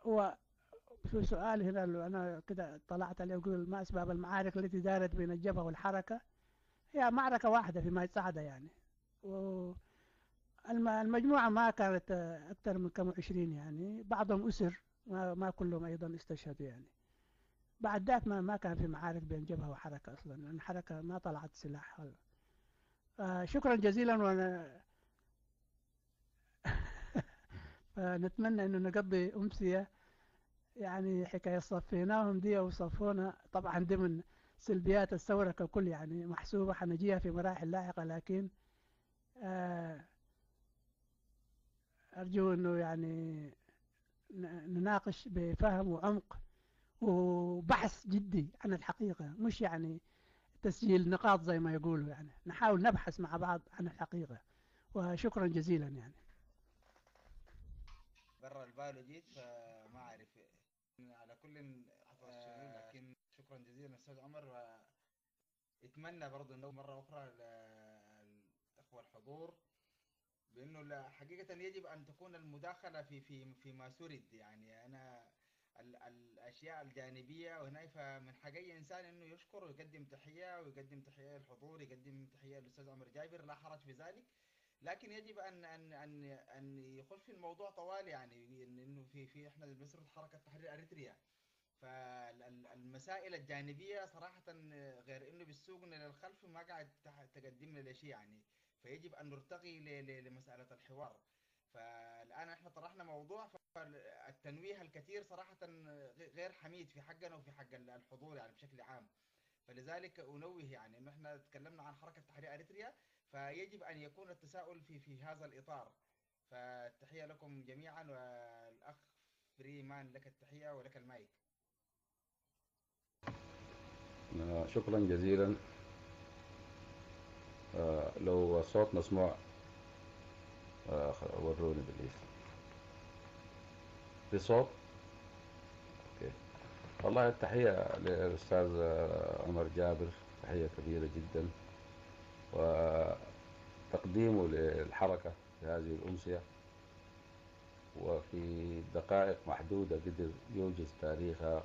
هو في سؤال هنا أنا كده طلعت عليه يقول ما أسباب المعارك التي دارت بين الجبهة والحركة؟ هي معركة واحدة فيما يتصعد يعني. والمجموعة ما كانت أكثر من كم عشرين يعني. بعضهم أسر ما, ما كلهم أيضا استشهدوا يعني. بعد ذاك ما, ما كان في معارك بين جبهة وحركة أصلا لأن الحركة ما طلعت سلاح. آه شكرا جزيلا وأنا <laughs> فنتمنى أنه نقضي أمسية يعني حكاية صفيناهم دي وصفونا طبعا ضمن سلبيات الثورة ككل يعني محسوبة حنجيها في مراحل لاحقة لكن آه، أرجو أنه يعني نناقش بفهم وعمق وبحث جدي عن الحقيقة مش يعني تسجيل نقاط زي ما يقولوا يعني. نحاول نبحث مع بعض عن الحقيقة. وشكرا جزيلا يعني. برا جيت فما أعرف. على كل شكرا جزيلا أستاذ عمر وأتمنى برضه إنه مرة أخرى الأخوة الحضور بإنه حقيقة يجب أن تكون المداخلة في في فيما سرد. يعني أنا ال الأشياء الجانبية وهنا فمن حق أي إنسان إنه يشكر ويقدم تحية ويقدم تحية للحضور يقدم تحية للأستاذ عمر جابر لا حرج في ذلك. لكن يجب ان ان ان أن يخش في الموضوع طوال يعني إنه في في إحنا بنسرد حركة تحرير أريتريا. فالمسائل الجانبية صراحة غير إنه بتسوقنا للخلف ما قاعد تقدم لنا شيء يعني. فيجب أن نرتقي لمسألة الحوار. فالآن إحنا طرحنا موضوع فالتنويه الكثير صراحة غير حميد في حقنا وفي حق الحضور يعني بشكل عام. فلذلك أنوه يعني إنه إحنا تكلمنا عن حركة تحرير أريتريا فيجب أن يكون التساؤل في في هذا الإطار. فالتحية لكم جميعا والأخ فريمان لك التحية ولك المايك. شكرا جزيلا. آه، لو الصوت مسموع آه، وروني بالاسم في صوت؟ أوكي. والله التحية للأستاذ عمر جابر. تحية كبيرة جدا. وتقديمه للحركة في هذه الأمسية. وفي دقائق محدودة قدر يوجز تاريخها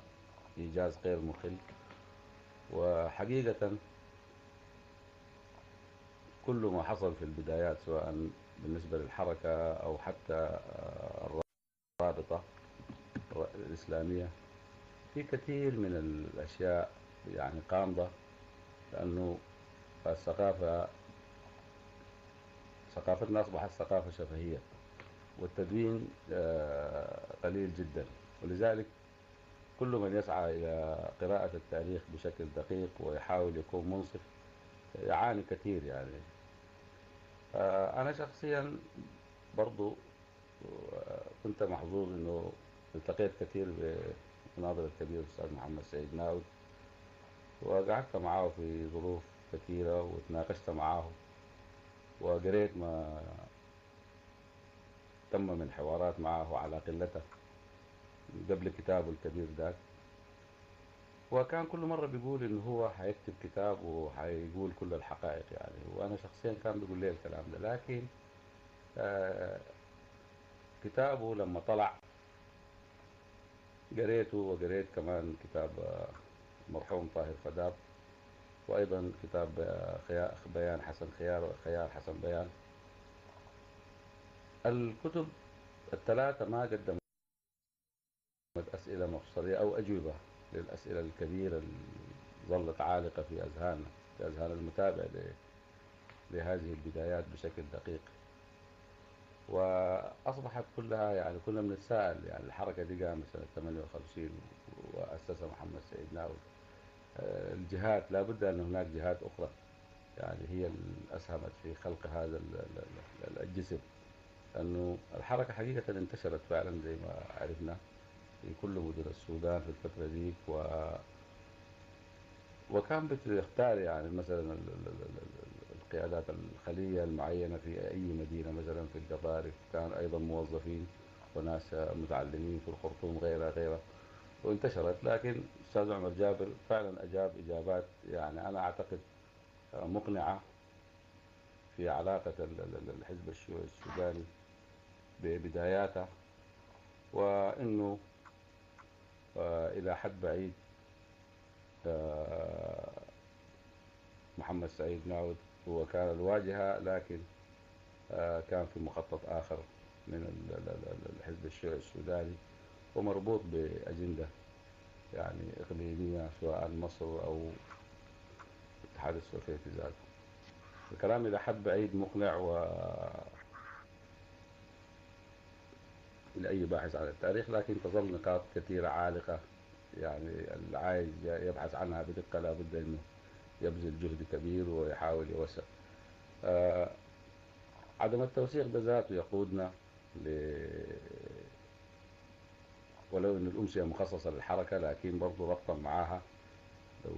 إيجاز غير مخل. وحقيقة كل ما حصل في البدايات سواء بالنسبة للحركة أو حتى الرابطة الإسلامية في كثير من الأشياء يعني قامضة لأنه الثقافة ثقافتنا أصبحت ثقافة شفهية والتدوين قليل جدا ولذلك كل من يسعى إلى قراءة التاريخ بشكل دقيق ويحاول يكون منصف يعاني كثير يعني. أنا شخصيا برضو كنت محظوظ أنه التقيت كثير بمناظر الكبير الأستاذ محمد سعيد ناود وقعدت معه في ظروف كثيرة وتناقشت معه وقريت ما تم من حوارات معه على قلته قبل كتابه الكبير ذاك. وكان كل مرة بيقول إنه هو حيكتب كتاب وحيقول كل الحقائق يعني. وأنا شخصيا كان بيقول لي الكلام ده. لكن آه كتابه لما طلع قريته وقريت كمان كتاب المرحوم طاهر فداب وأيضا كتاب بيان حسن خيار خيار حسن بيان. الكتب الثلاثة ما قدموا أسئلة مفصلية أو أجوبة للأسئلة الكبيرة اللي ظلت عالقة في أذهاننا في أذهان المتابع لهذه البدايات بشكل دقيق. وأصبحت كلها يعني كنا بنتساءل يعني الحركة دي قامت سنة 58 وأسسها محمد سعيد ناول. آه، الجهات لا بد أن هناك جهات أخرى يعني هي اللي أسهمت في خلق هذا ال- ال- ال- الجسم. لأنه الحركة حقيقة انتشرت فعلا زي ما عرفنا. في كل مدن السودان في الفترة دي و وكان بتختار يعني مثلا ال- ال- ال- ال- القيادات الخلية المعينة في أي مدينة مثلا في القضارف كان أيضا موظفين وناس متعلمين في الخرطوم غيرها غيرها. وانتشرت. لكن أستاذ عمر جابر فعلا أجاب إجابات يعني أنا أعتقد مقنعة في علاقة ال- ال- ال- الحزب السوداني ببداياته وأنه إلى حد بعيد آه، محمد سعيد ناود هو كان الواجهة لكن آه، كان في مخطط آخر من ال- ال- ال- الحزب الشيوعي السوداني ومربوط بأجندة يعني إقليمية سواء مصر أو الاتحاد السوفيتي ذاته. الكلام إلى حد بعيد مقنع و لأي باحث عن التاريخ لكن تظل نقاط كثيرة عالقة. يعني اللي عايز يبحث عنها بدقة لابد أنه يبذل جهد كبير ويحاول يوسع. آه عدم التوثيق ده ذاته يقودنا ل ولو أن الأمسية مخصصة للحركة لكن برضو ربطا معاها. لو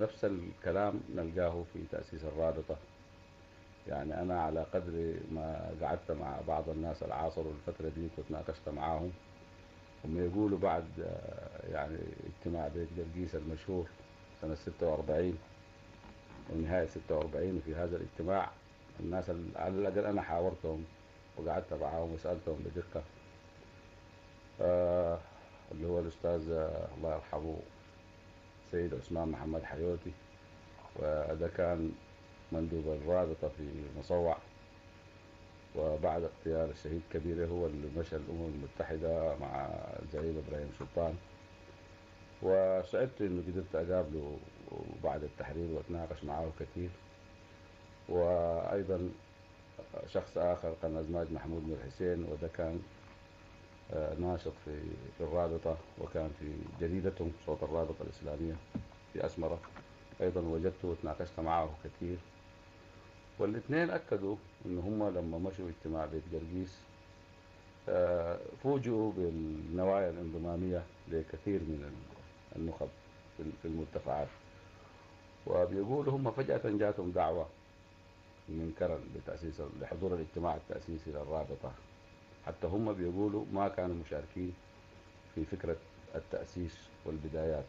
نفس الكلام نلقاه في تأسيس الرابطة. يعني أنا على قدر ما قعدت مع بعض الناس العاصروا الفترة دي وتناقشت معاهم هم يقولوا بعد آه، يعني اجتماع بيت قرقيس المشهور سنة 46 ونهاية 46 وفي هذا الاجتماع الناس ال- على الأقل أنا حاورتهم وقعدت معاهم وسألتهم بدقة آه اللي هو الأستاذ آه، الله يرحمه سيد عثمان محمد حيوتي وده كان مندوب الرابطة في مصوع وبعد اغتيال الشهيد كبيرة هو اللي مشى الأمم المتحدة مع الزعيم إبراهيم سلطان. وسعدت إنه قدرت أقابله بعد التحرير وأتناقش معه كثير. وأيضا شخص آخر كان أزماج محمود نور حسين وده كان آه، ناشط في الرابطة وكان في جريدتهم صوت الرابطة الإسلامية في أسمرة. أيضا وجدته وتناقشت معه كثير. والاثنين أكدوا إن هم لما مشوا اجتماع بيت قرقيس آه، فوجئوا بالنوايا الانضمامية لكثير من ال- النخب في ال- في المرتفعات. وبيقولوا هم فجأة جاتهم دعوة من كرن لتأسيس لحضور الاجتماع التأسيسي للرابطة. حتى هم بيقولوا ما كانوا مشاركين في فكرة التأسيس والبدايات.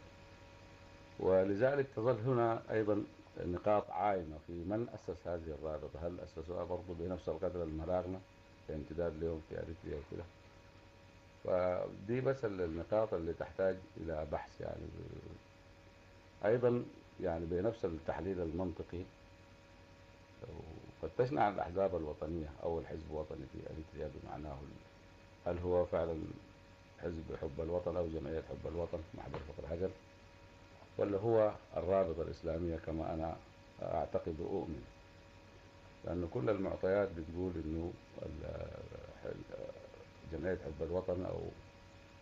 ولذلك تظل هنا أيضا نقاط عايمة في من أسس هذه الرابطة هل أسسوها برضو بنفس القدر المراغنة كامتداد لهم في أريتريا وكده؟ فدي بس ال- النقاط اللي تحتاج إلى بحث يعني. أيضا يعني بنفس التحليل المنطقي فتشنا عن الأحزاب الوطنية أو الحزب الوطني في أريتريا بمعناه هل هو فعلا حزب حب الوطن أو جمعية حب الوطن؟ محضر فقر هجر ولا هو الرابطة الإسلامية كما أنا أعتقد وأؤمن. لأن كل المعطيات بتقول إنه جمعية حب الوطن أو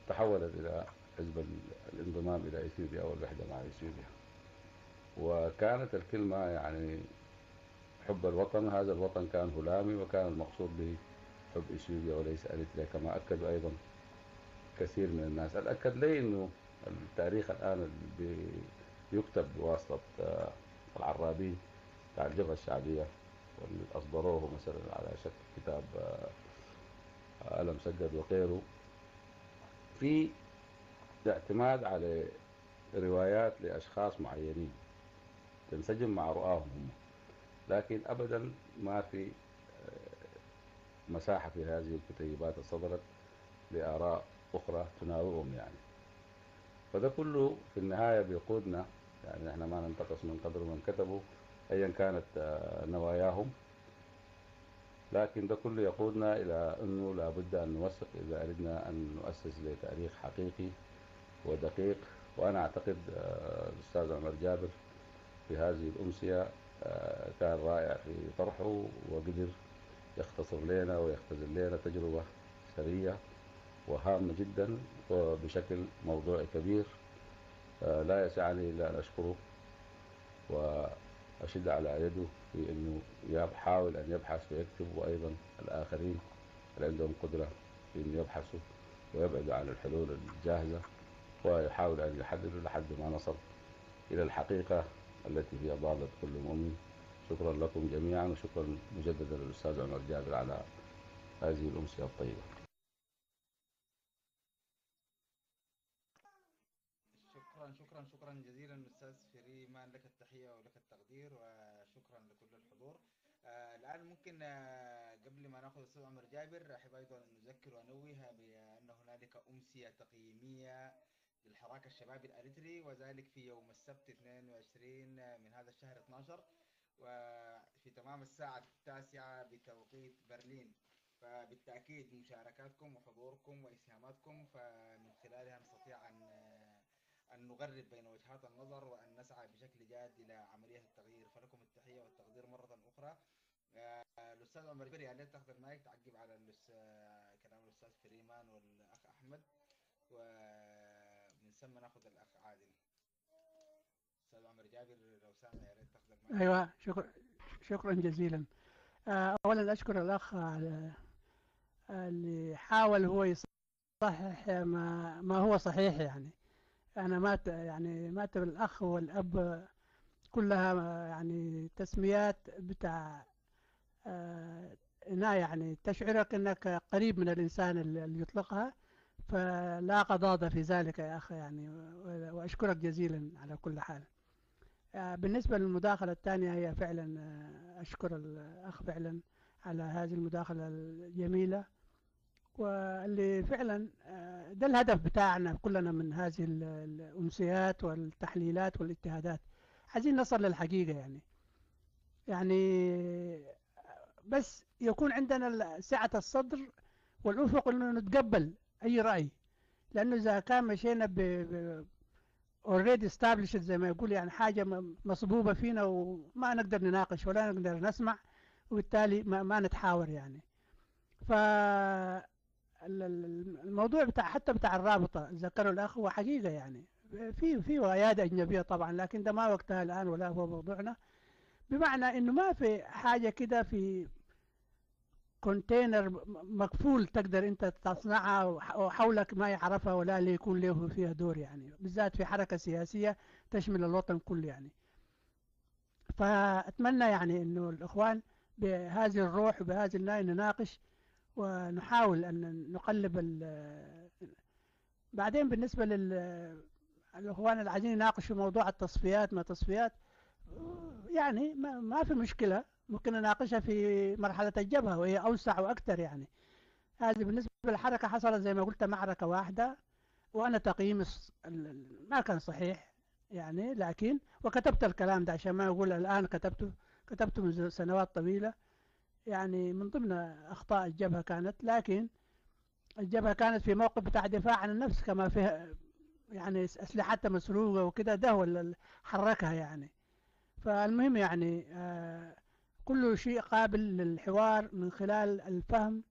تحولت إلى حزب ال- الانضمام إلى إثيوبيا أو الوحدة مع إثيوبيا. وكانت الكلمة يعني حب الوطن هذا الوطن كان هلامي وكان المقصود به حب إثيوبيا وليس أريتريا كما أكدوا أيضا كثير من الناس. الأكد لي أنه التاريخ الآن بيكتب بواسطة آه، العرابين بتاع الجبهة الشعبية واللي أصدروه مثلا على شكل كتاب آه، ألم سجد وغيره. في اعتماد على روايات لأشخاص معينين تنسجم مع رؤاهم هم. لكن أبدا ما في آه، مساحة في هذه الكتيبات الصدرت لآراء أخرى تناوبهم يعني. فده كله في النهاية بيقودنا يعني إحنا ما ننتقص من قدر من كتبوا أيا كانت آه، نواياهم. لكن ده كله يقودنا إلى أنه لابد أن نوثق إذا أردنا أن نؤسس لتاريخ حقيقي ودقيق. وأنا أعتقد آه، الأستاذ عمر جابر في هذه الأمسية آه، كان رائع في طرحه وقدر يختصر لنا ويختزل لنا تجربة ثرية وهامة جدا وبشكل موضوعي كبير. آه، لا يسعني إلا أن أشكره وأشد على يده في أنه يحاول أن يبحث ويكتب وأيضا الآخرين اللي عندهم قدرة في أن يبحثوا ويبعدوا عن الحلول الجاهزة ويحاول أن يحددوا لحد ما نصل إلى الحقيقة التي هي ضالة كل مؤمن. شكرا لكم جميعا وشكرا مجددا للأستاذ عمر جابر على هذه الأمسية الطيبة شكرا شكرا شكرا جزيلا أستاذ فريمان لك التحيه ولك التقدير وشكرا لكل الحضور آه ممكن آه قبل ما ناخذ الاستاذ عمر جابر أحب أيضا نذكر وانوه بأن هنالك أمسية تقييمية للحراك الشبابي الأريتري وذلك في يوم السبت 22 من هذا الشهر 12 وفي تمام الساعة التاسعة بتوقيت برلين. فبالتأكيد مشاركاتكم وحضوركم وإسهاماتكم فمن خلالها نستطيع أن أن نغرب بين وجهات النظر وأن نسعى بشكل جاد إلى عملية التغيير. فلكم التحية والتقدير مرة أخرى. آه، الأستاذ عمر جابر هل تاخذ المايك تعقب على آه، كلام الأستاذ فريمان والأخ أحمد؟ ومن ثم نأخذ الأخ عادل. أستاذ عمر جابر لو سامع يا ريت تأخذ المايك أيوة شكرا شكرا جزيلا. آه، أولا أشكر الأخ على اللي حاول هو يصحح ما ما هو صحيح يعني. أنا ما يعني ما أعتبر الأخ والأب كلها يعني تسميات بتاع آه، عناية يعني تشعرك أنك قريب من الإنسان اللي يطلقها فلا قضاض في ذلك يا أخي يعني وأشكرك جزيلا على كل حال. آه، بالنسبة للمداخلة الثانية هي فعلا آه، أشكر الأخ فعلا على هذه المداخلة الجميلة واللي فعلا آه، ده الهدف بتاعنا كلنا من هذه ال- الأمسيات والتحليلات والاجتهادات عايزين نصل للحقيقة يعني. يعني بس يكون عندنا سعة الصدر والأفق إنه نتقبل أي رأي. لأنه إذا كان مشينا ب, already established زي ما يقول يعني حاجة مصبوبة فينا وما نقدر نناقش ولا نقدر نسمع وبالتالي ما, ما نتحاور يعني. ف ال- ال- الموضوع بتاع حتى بتاع الرابطة ذكره الأخ هو حقيقة يعني. في في ريادة أجنبية طبعا لكن ده ما وقتها الآن ولا هو موضوعنا. بمعنى إنه ما في حاجة كده في كونتينر مقفول تقدر أنت تصنعها وح- وحولك ما يعرفها ولا اللي يكون له فيها دور يعني. بالذات في حركة سياسية تشمل الوطن كله يعني. فأتمنى يعني إنه الإخوان بهذه الروح وبهذه الناي نناقش ونحاول أن نقلب ال- بعدين بالنسبة للإخوان اللي عايزين يناقشوا موضوع التصفيات ما تصفيات يعني ما, في مشكلة. ممكن نناقشها في مرحلة الجبهة وهي أوسع وأكثر يعني. هذه بالنسبة للحركة حصلت زي ما قلت معركة واحدة وأنا تقييمي ما كان صحيح يعني لكن وكتبت الكلام ده عشان ما أقول الآن كتبته كتبته من سنوات طويلة. يعني من ضمن أخطاء الجبهة كانت لكن الجبهة كانت في موقف بتاع دفاع عن النفس كما فيها يعني أسلحتها مسروقة وكده ده هو اللي حركها يعني. فالمهم يعني آه كل شيء قابل للحوار من خلال الفهم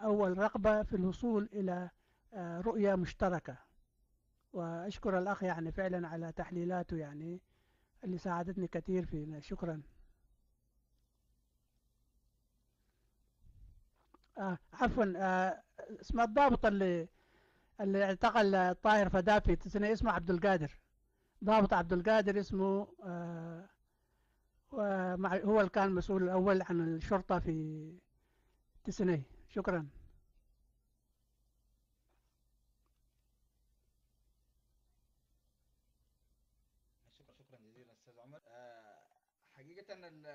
أو الرغبة في الوصول إلى آه رؤية مشتركة. وأشكر الأخ يعني فعلا على تحليلاته يعني اللي ساعدتني كثير في شكرا. آه عفوا آه اسم الضابط اللي اللي اعتقل طاهر فدافي تسنى اسمه عبد القادر. ضابط عبد القادر اسمه آه ومع هو اللي كان مسؤول الأول عن الشرطة في تسني. شكرا. شكرا جزيلا أستاذ عمر. آه، حقيقة ال-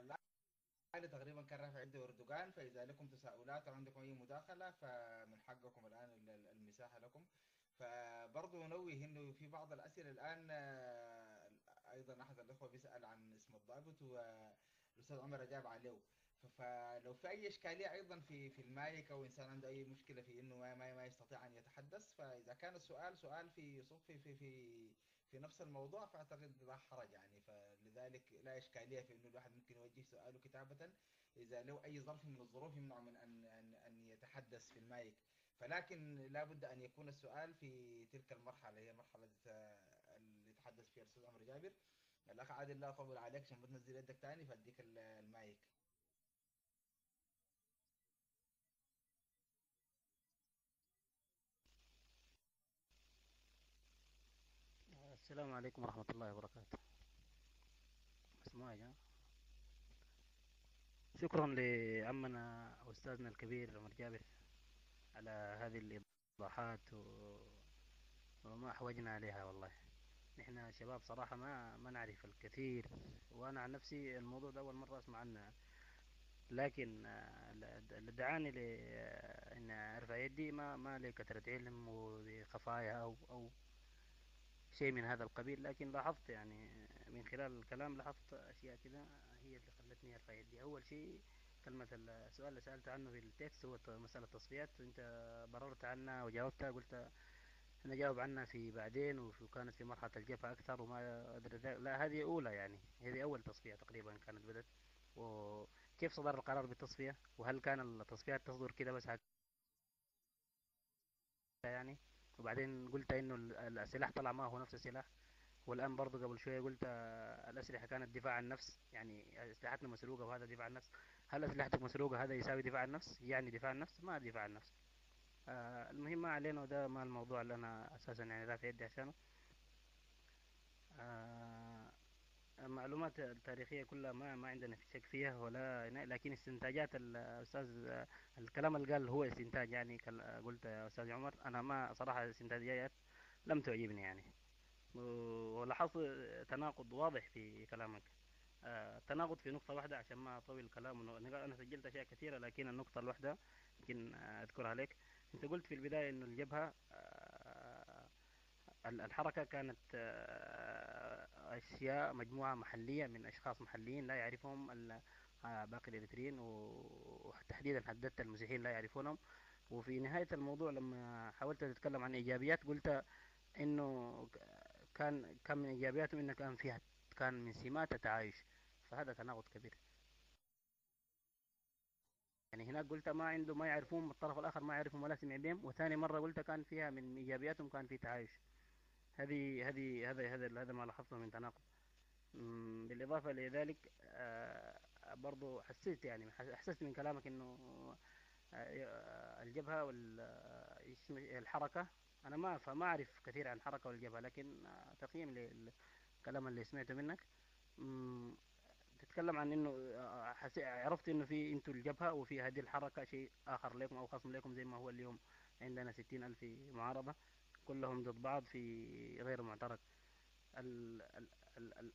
الآن تقريبا كان رافع يده أردوغان فإذا لكم تساؤلات أو عندكم أي مداخلة فمن حقكم الآن ال- ال- المساحة لكم. فبرضه نوه إنه في بعض الأسئلة الآن أيضا أحد الأخوة بيسأل عن اسم الضابط والأستاذ عمر أجاب عليه. فلو في أي إشكالية أيضا في في المايك أو إنسان عنده أي مشكلة في إنه ما ما, ما يستطيع أن يتحدث فإذا كان السؤال سؤال في في في في في نفس الموضوع فأعتقد لا حرج يعني. فلذلك لا إشكالية في إنه الواحد ممكن يوجه سؤاله كتابة إذا له أي ظرف من الظروف يمنع من أن أن أن يتحدث في المايك. فلكن لا بد أن يكون السؤال في تلك المرحلة هي مرحلة يتحدث فيها الأستاذ عمرو جابر. الأخ عادل لا اطول عليك عشان بتنزل يدك ثاني فأديك المايك. السلام عليكم ورحمة الله وبركاته. مسموع شكرا لعمنا أستاذنا الكبير عمر جابر على هذه الإيضاحات و... وما أحوجنا عليها والله. نحن شباب صراحة ما ما نعرف الكثير وأنا عن نفسي الموضوع ده أول مرة أسمع عنه. لكن آه، اللي دعاني لأن أرفع يدي ما ما لكثرة علم وخفايا أو أو شيء من هذا القبيل. لكن لاحظت يعني من خلال الكلام لاحظت أشياء كذا هي اللي خلتني أرفع يدي. أول شيء كلمة السؤال اللي سألت عنه في التكست هو مسألة تصفيات. أنت بررت عنها وجاوبتها قلت أنا جاوب عنها في بعدين وكانت في مرحلة الجبهة أكثر وما أدري لا هذه أولى يعني. هذه أول تصفية تقريبا كانت بدأت. وكيف صدر القرار بالتصفية؟ وهل كان التصفيات تصدر كده بس يعني؟ وبعدين قلت إنه السلاح طلع ما هو نفس السلاح. والآن برضه قبل شوية قلت الأسلحة كانت دفاع عن النفس يعني أسلحتنا مسروقة وهذا دفاع عن النفس. هل أسلحتك مسروقة؟ هذا يساوي دفاع عن النفس؟ يعني دفاع عن النفس؟ ما دفاع عن النفس. آه المهم ما علينا وده ما الموضوع اللي أنا أساسا يعني رافع يدي عشانه. آه المعلومات التاريخية كلها ما ما عندنا في شك فيها ولا لكن استنتاجات الأستاذ الكلام اللي قال هو استنتاج يعني قلت يا أستاذ عمر. أنا ما صراحة استنتاجات لم تعجبني يعني. ولاحظت تناقض واضح في كلامك. آه تناقض في نقطة واحدة عشان ما أطول الكلام أنا سجلت أشياء كثيرة لكن النقطة الواحدة يمكن أذكرها لك. أنت قلت في البداية إنه الجبهة آه الحركة كانت آه، أشياء مجموعة محلية من أشخاص محليين لا يعرفهم آه، باقي الإريتريين وتحديدا حددت المسيحيين لا يعرفونهم. وفي نهاية الموضوع لما حاولت تتكلم عن إيجابيات قلت إنه كان كان من إيجابياته إنه كان فيها كان من سمات التعايش. فهذا تناقض كبير. يعني هناك قلت ما عنده ما يعرفون الطرف الآخر ما يعرفهم ولا سمع بهم. وثاني مرة قلت كان فيها من إيجابياتهم كان في تعايش. هذه هذه هذا هذا هذا ما لاحظته من تناقض. بالإضافة لذلك آه، برضو حسيت يعني حسست من كلامك إنه آه، الجبهة والحركة أنا ما فما أعرف كثير عن الحركة والجبهة لكن آه، تقييم للكلام اللي سمعته منك. تتكلم عن إنه عرفت إنه في إنتوا الجبهه وفي هذه الحركة شيء آخر لكم أو خصم لكم زي ما هو اليوم عندنا ستين ألف معارضة كلهم ضد بعض في غير معترك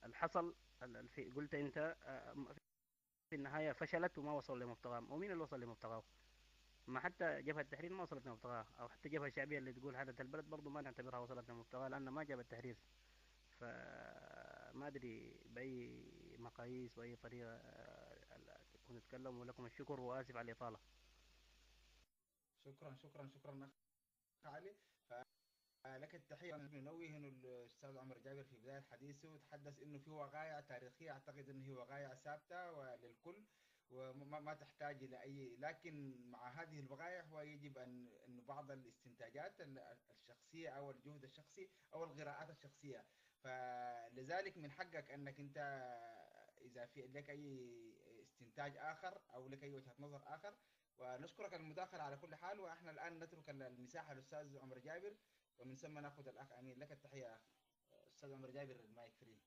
الحصل قلت أنت آه، في النهاية فشلت وما وصلوا لمبتغاهم. ومين اللي وصل لمبتغاه ما حتى جبهة التحرير ما وصلت لمبتغاها. أو حتى الجبهة الشعبية اللي تقول هذا البلد برضو ما نعتبرها وصلت لمبتغاها لأن ما جاب التحرير فما أدري بأي مقاييس بأي طريقة آه، كنت أتكلم ولكم الشكر وآسف على الإطالة. شكرا شكرا شكرا اخ علي. لك التحية. ننوه انه الأستاذ عمر جابر في بداية حديثه. تحدث إنه في وقائع تاريخية. أعتقد إنه هي وقائع ثابتة وللكل وما ما تحتاج إلى أي لكن مع هذه الوقائع هو يجب ان انه بعض الاستنتاجات الشخصية أو الجهد الشخصي أو القراءات الشخصية. فلذلك من حقك أنك أنت إذا في لك أي استنتاج آخر أو لك أي وجهة نظر آخر ونشكرك المداخلة على كل حال وإحنا الآن نترك المساحة للأستاذ عمر جابر ومن ثم نأخذ الأخ أمين. لك التحية أستاذ عمر جابر ال mic free.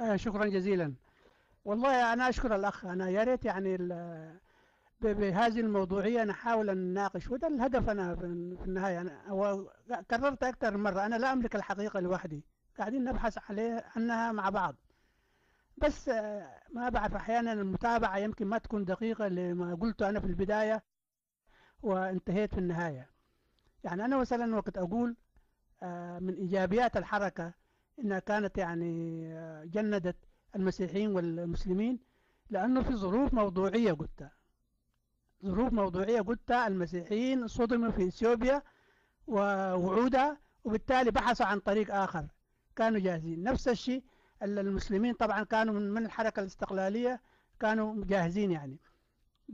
آه شكرا جزيلا. والله أنا أشكر الأخ. أنا يا ريت يعني بهذه الموضوعية نحاول أن نناقش وده الهدف أنا في النهاية. أنا كررت أكثر من مرة. أنا لا أملك الحقيقة لوحدي. قاعدين نبحث عليه عنها مع بعض. بس آه، ما بعرف أحيانا المتابعة يمكن ما تكون دقيقة لما قلته أنا في البداية وانتهيت في النهاية. يعني أنا مثلا وقت أقول آه، من إيجابيات الحركة إنها كانت يعني آه، جندت المسيحيين والمسلمين لأنه في ظروف موضوعية قلتها. ظروف موضوعية قلتها المسيحيين صدموا في إثيوبيا ووعودها وبالتالي بحثوا عن طريق آخر. كانوا جاهزين. نفس الشيء المسلمين طبعا كانوا من الحركة الاستقلالية كانوا جاهزين يعني.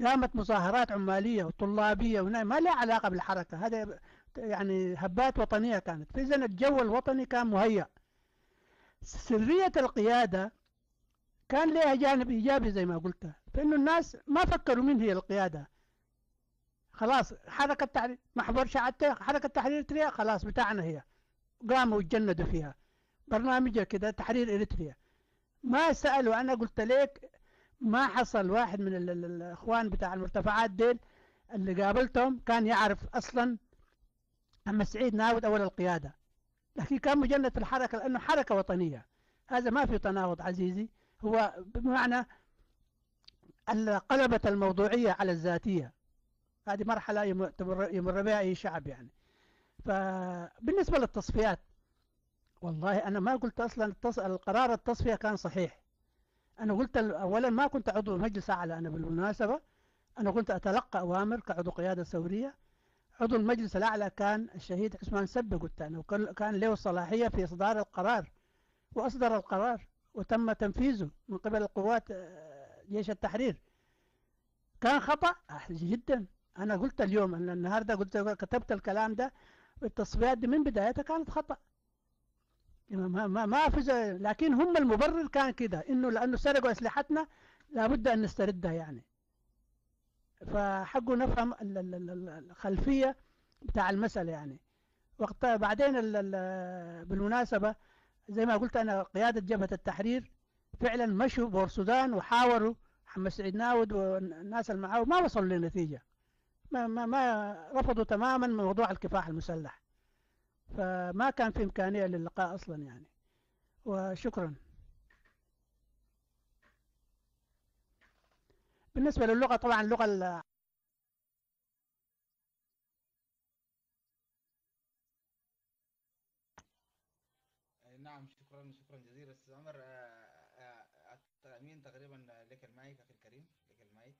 قامت مظاهرات عمالية وطلابية ما لها علاقة بالحركة. هذا يعني هبات وطنية كانت. فإذا الجو الوطني كان مهيأ. سرية القيادة كان لها جانب إيجابي زي ما قلت. فإنه الناس ما فكروا من هي القيادة. خلاص حركة تحرير محور شعبتها حركة تحرير إريتريا خلاص بتاعنا هي. قاموا وجندوا فيها. برنامج كده تحرير إريتريا. ما سألوا أنا قلت لك ما حصل واحد من الإخوان بتاع المرتفعات ديل اللي قابلتهم كان يعرف أصلا أما سعيد ناود أول القيادة. لكن كان مجند في الحركة لأنه حركة وطنية. هذا ما في تناقض عزيزي. هو بمعنى قلبت الموضوعية على الذاتية. هذه مرحلة يمر بها أي شعب يعني. فبالنسبة للتصفيات والله أنا ما قلت أصلا القرار التصفية كان صحيح. أنا قلت أولا ما كنت عضو مجلس أعلى أنا بالمناسبة. أنا كنت أتلقى أوامر كعضو قيادة ثورية عضو المجلس الأعلى كان الشهيد عثمان سبة قلت أنا وكان له صلاحية في إصدار القرار. وأصدر القرار وتم تنفيذه من قبل القوات آه، جيش التحرير. كان خطأ؟ جدا. أنا قلت اليوم أن النهاردة قلت كتبت الكلام ده. التصفيات دي من بدايتها كانت خطأ. ما ما ما في لكن هم المبرر كان كده. إنه لأنه سرقوا أسلحتنا لابد أن نستردها يعني. فحقه نفهم الخلفية بتاع المسألة يعني. وقت بعدين بالمناسبة زي ما قلت أنا قيادة جبهة التحرير فعلا مشوا بور السودان وحاوروا محمد سعيد ناود والناس اللي ما وصلوا لنتيجه ما ما ما رفضوا تماما موضوع الكفاح المسلح. فما كان في إمكانية للقاء أصلا يعني. وشكرا. بالنسبة للغة طبعا اللغة نعم شكرا شكرا جزيلا أستاذ عمر التأمين تقريبا لك المايك أخي الكريم لك المايك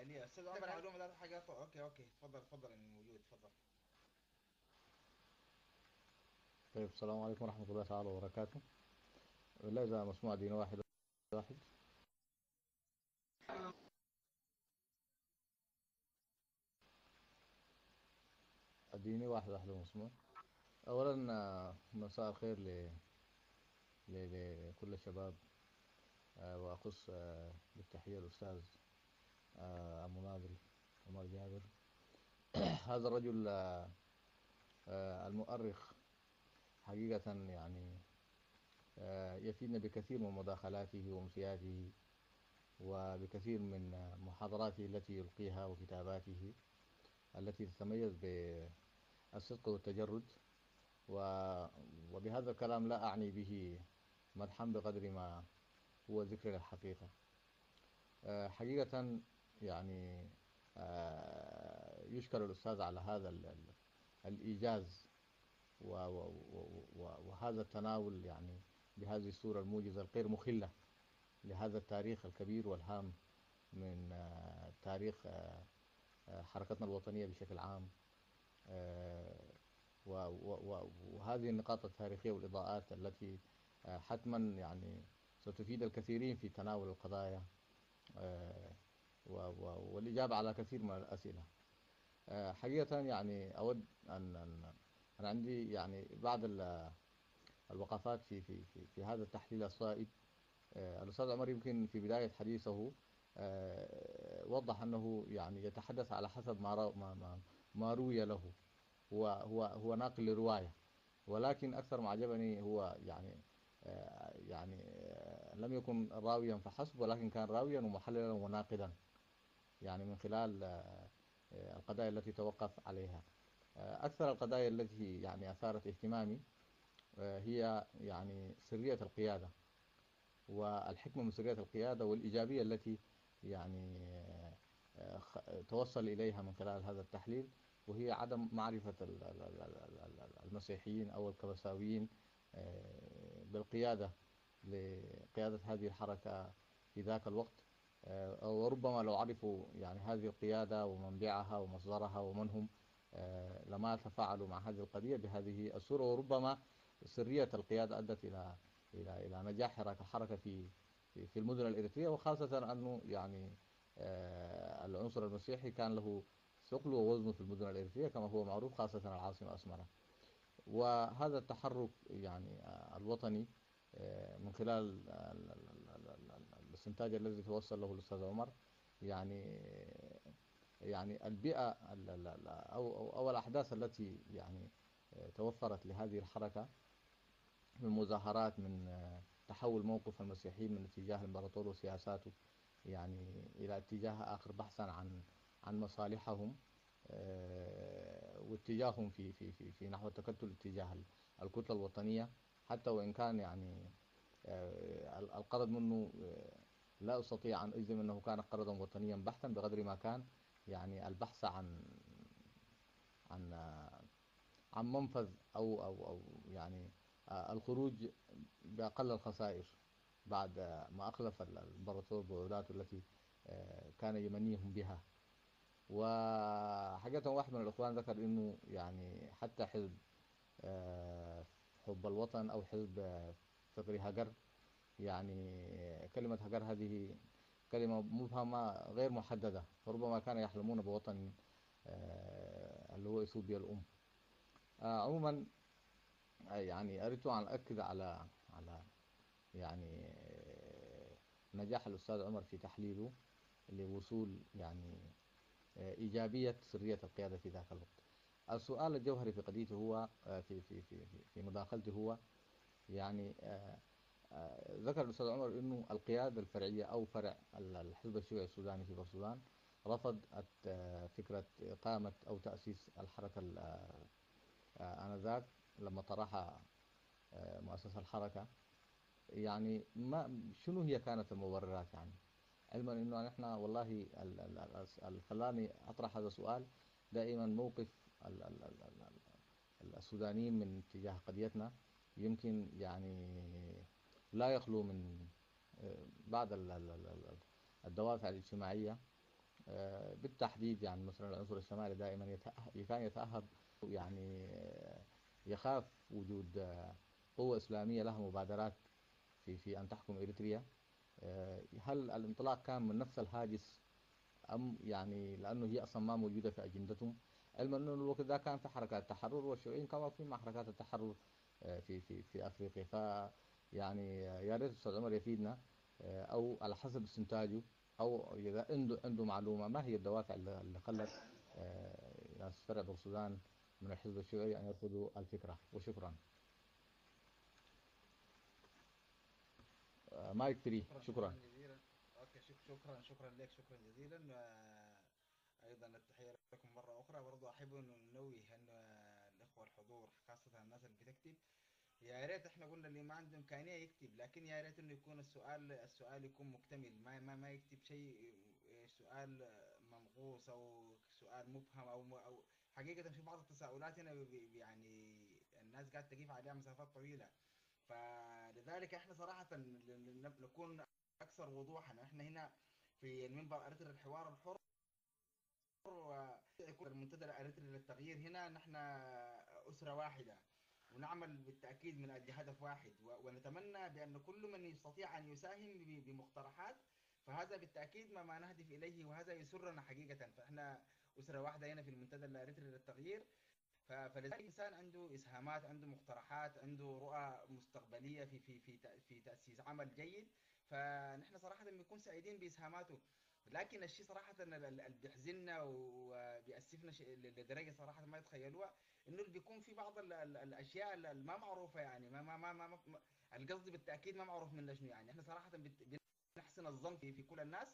اشكاليه أستاذ عمر معلومه حاجة؟ أوكي أوكي. تفضل تفضل اني موجود تفضل طيب السلام عليكم ورحمة الله تعالى وبركاته. لا إذا مسموع دين واحد. واحد الديني واحد واحد مسموع. أولا مساء الخير ل... لكل الشباب. آه، وأخص آه، بالتحية الأستاذ آه، المناضل عمر جابر. <clears throat> هذا الرجل آه، آه، المؤرخ حقيقة يعني يفيدنا بكثير من مداخلاته وامسياته وبكثير من محاضراته التي يلقيها وكتاباته التي تتميز بالصدق والتجرد. وبهذا الكلام لا أعني به مدحا بقدر ما هو ذكر للحقيقة حقيقة يعني آه، يشكر الأستاذ على هذا الإيجاز وهذا التناول يعني بهذه الصورة الموجزة الغير مخلة لهذا التاريخ الكبير والهام من آه، تاريخ آه، حركتنا الوطنية بشكل عام. وهذه النقاط التاريخية والإضاءات التي حتما يعني ستفيد الكثيرين في تناول القضايا. والإجابة على كثير من الأسئلة. آه، حقيقة يعني أود أن أنا عندي يعني بعض الوقفات في في في, في هذا التحليل الصائب. آه، الأستاذ عمر يمكن في بداية حديثه آه، وضح أنه يعني يتحدث على حسب ما ما ما روي له. هو هو هو ناقل لرواية ولكن أكثر ما عجبني هو يعني يعني لم يكن راويا فحسب ولكن كان راويا ومحللا وناقدا. يعني من خلال آه، القضايا التي توقف عليها. آه، أكثر القضايا التي يعني أثارت اهتمامي آه، هي يعني سرية القيادة. والحكمة من سرية القيادة والإيجابية التي يعني توصل إليها من خلال هذا التحليل وهي عدم معرفة ال- ال- ال- ال- ال- المسيحيين أو الكبساويين آه، بالقيادة لقيادة هذه الحركة في ذاك الوقت. آه، وربما لو عرفوا يعني هذه القيادة ومنبعها ومصدرها ومن هم آه، لما تفاعلوا مع هذه القضية بهذه الصورة. وربما سرية القيادة أدت إلى إلى إلى نجاح حركة الحركة في في المدن الإريترية وخاصة أنه يعني آه، العنصر المسيحي كان له ثقل ووزنه في المدن الإريترية كما هو معروف خاصة العاصمة أسمرة. وهذا التحرك يعني الوطني من خلال ال- ال- ال- ال- ال- الاستنتاج الذي توصل له الأستاذ عمر. يعني يعني البيئة ال- ال- ال- أو أو أو الأحداث التي يعني آه، توفرت لهذه الحركة من مظاهرات من آه، تحول موقف المسيحيين من اتجاه الإمبراطور وسياساته يعني إلى اتجاه آخر بحثا عن عن مصالحهم آه، واتجاههم في في في في نحو التكتل اتجاه ال- الكتلة الوطنية. حتى وإن كان يعني ال- القرض منه لا أستطيع أن أجزم أنه كان قرضا وطنيا بحتا بقدر ما كان يعني البحث عن عن عن منفذ أو أو أو يعني الخروج بأقل الخسائر بعد ما أخلف ال- الإمبراطور بوعوده التي كان يمنيهم بها. وحقيقة واحد من الإخوان ذكر إنه يعني حتى حزب آه، حب الوطن أو حزب آه، فكري هجر يعني كلمة هجر هذه كلمة مبهمة غير محددة فربما كانوا يحلمون بوطن آه، اللي هو إثيوبيا الأم. آه، عموما آه، يعني أردت أن أؤكد على على يعني نجاح الأستاذ عمر في تحليله لوصول يعني إيجابية سرية القيادة في ذاك الوقت. السؤال الجوهري في قضيته هو في في في في- مداخلته هو يعني ذكر الأستاذ عمر أنه القيادة الفرعية أو فرع ال- الحزب الشيوعي السوداني في السودان رفض فكرة إقامة أو تأسيس الحركة ال- آه، آنذاك لما طرحها آه، مؤسس الحركة. يعني ما شنو هي كانت المبررات يعني؟ علما إنه نحن والله خلاني أطرح هذا السؤال دائما موقف ال- ال- ال- ال- ال- السودانيين من تجاه قضيتنا يمكن يعني لا يخلو من آه، بعض ال- ال- ال- ال- الدوافع الاجتماعية آه، بالتحديد يعني مثلا العنصر الشمالي دائما كان يتأهب يعني آه، يخاف وجود قوة إسلامية لها مبادرات في في أن تحكم إريتريا. هل الانطلاق كان من نفس الهاجس؟ أم يعني لأنه هي أصلا ما موجودة في أجندتهم علما أنه الوقت ده كان في حركات تحرر والشيوعيين كانوا في حركات التحرر في في في أفريقيا. ف يعني يا ريت أستاذ عمر يفيدنا آه، أو على حسب استنتاجه أو إذا عنده عنده معلومة ما هي الدوافع اللي خلت آه، ناس فرع السودان من الحزب الشيوعي أن يرفضوا الفكرة. وشكرا. آه، mic free. شكرا جزيلا. okay شك شكرا شكرا لك شكرا جزيلا. أيضا التحية لكم مرة أخرى. برضو أحب انه ننوه أن الإخوة الحضور خاصة الناس اللي بتكتب يا ريت إحنا قلنا اللي ما عنده امكانيه يكتب لكن يا ريت إنه يكون السؤال السؤال يكون مكتمل ما ما ما يكتب شيء سؤال منقوص أو سؤال مبهم أو أو حقيقة في بعض التساؤلات هنا يعني الناس قاعدة تقيف عليها مسافات طويلة. فلذلك إحنا صراحة نكون أكثر وضوحا. إحنا هنا في المنبر ارتر الحوار الحر ويكون المنتدى الارتري للتغيير. هنا نحن أسرة واحدة. ونعمل بالتأكيد من أجل هدف واحد ونتمنى بأن كل من يستطيع أن يساهم بمقترحات فهذا بالتأكيد ما, ما نهدف إليه وهذا يسرنا حقيقة. فإحنا أسرة واحدة هنا في المنتدى الارتري للتغيير فلذلك الإنسان عنده إسهامات عنده مقترحات عنده رؤى مستقبلية في في في في تأسيس عمل جيد. فنحن صراحة بنكون سعيدين بإسهاماته. لكن الشيء صراحة اللي بيحزننا وبيأسفنا لدرجة صراحة ما يتخيلوها إنه بيكون في بعض ال ال الأشياء اللي ما معروفة يعني ما ما ما, ما, ما القصد بالتأكيد ما معروف منه شنو يعني. إحنا صراحة بت- بنحسن الظن في, في كل الناس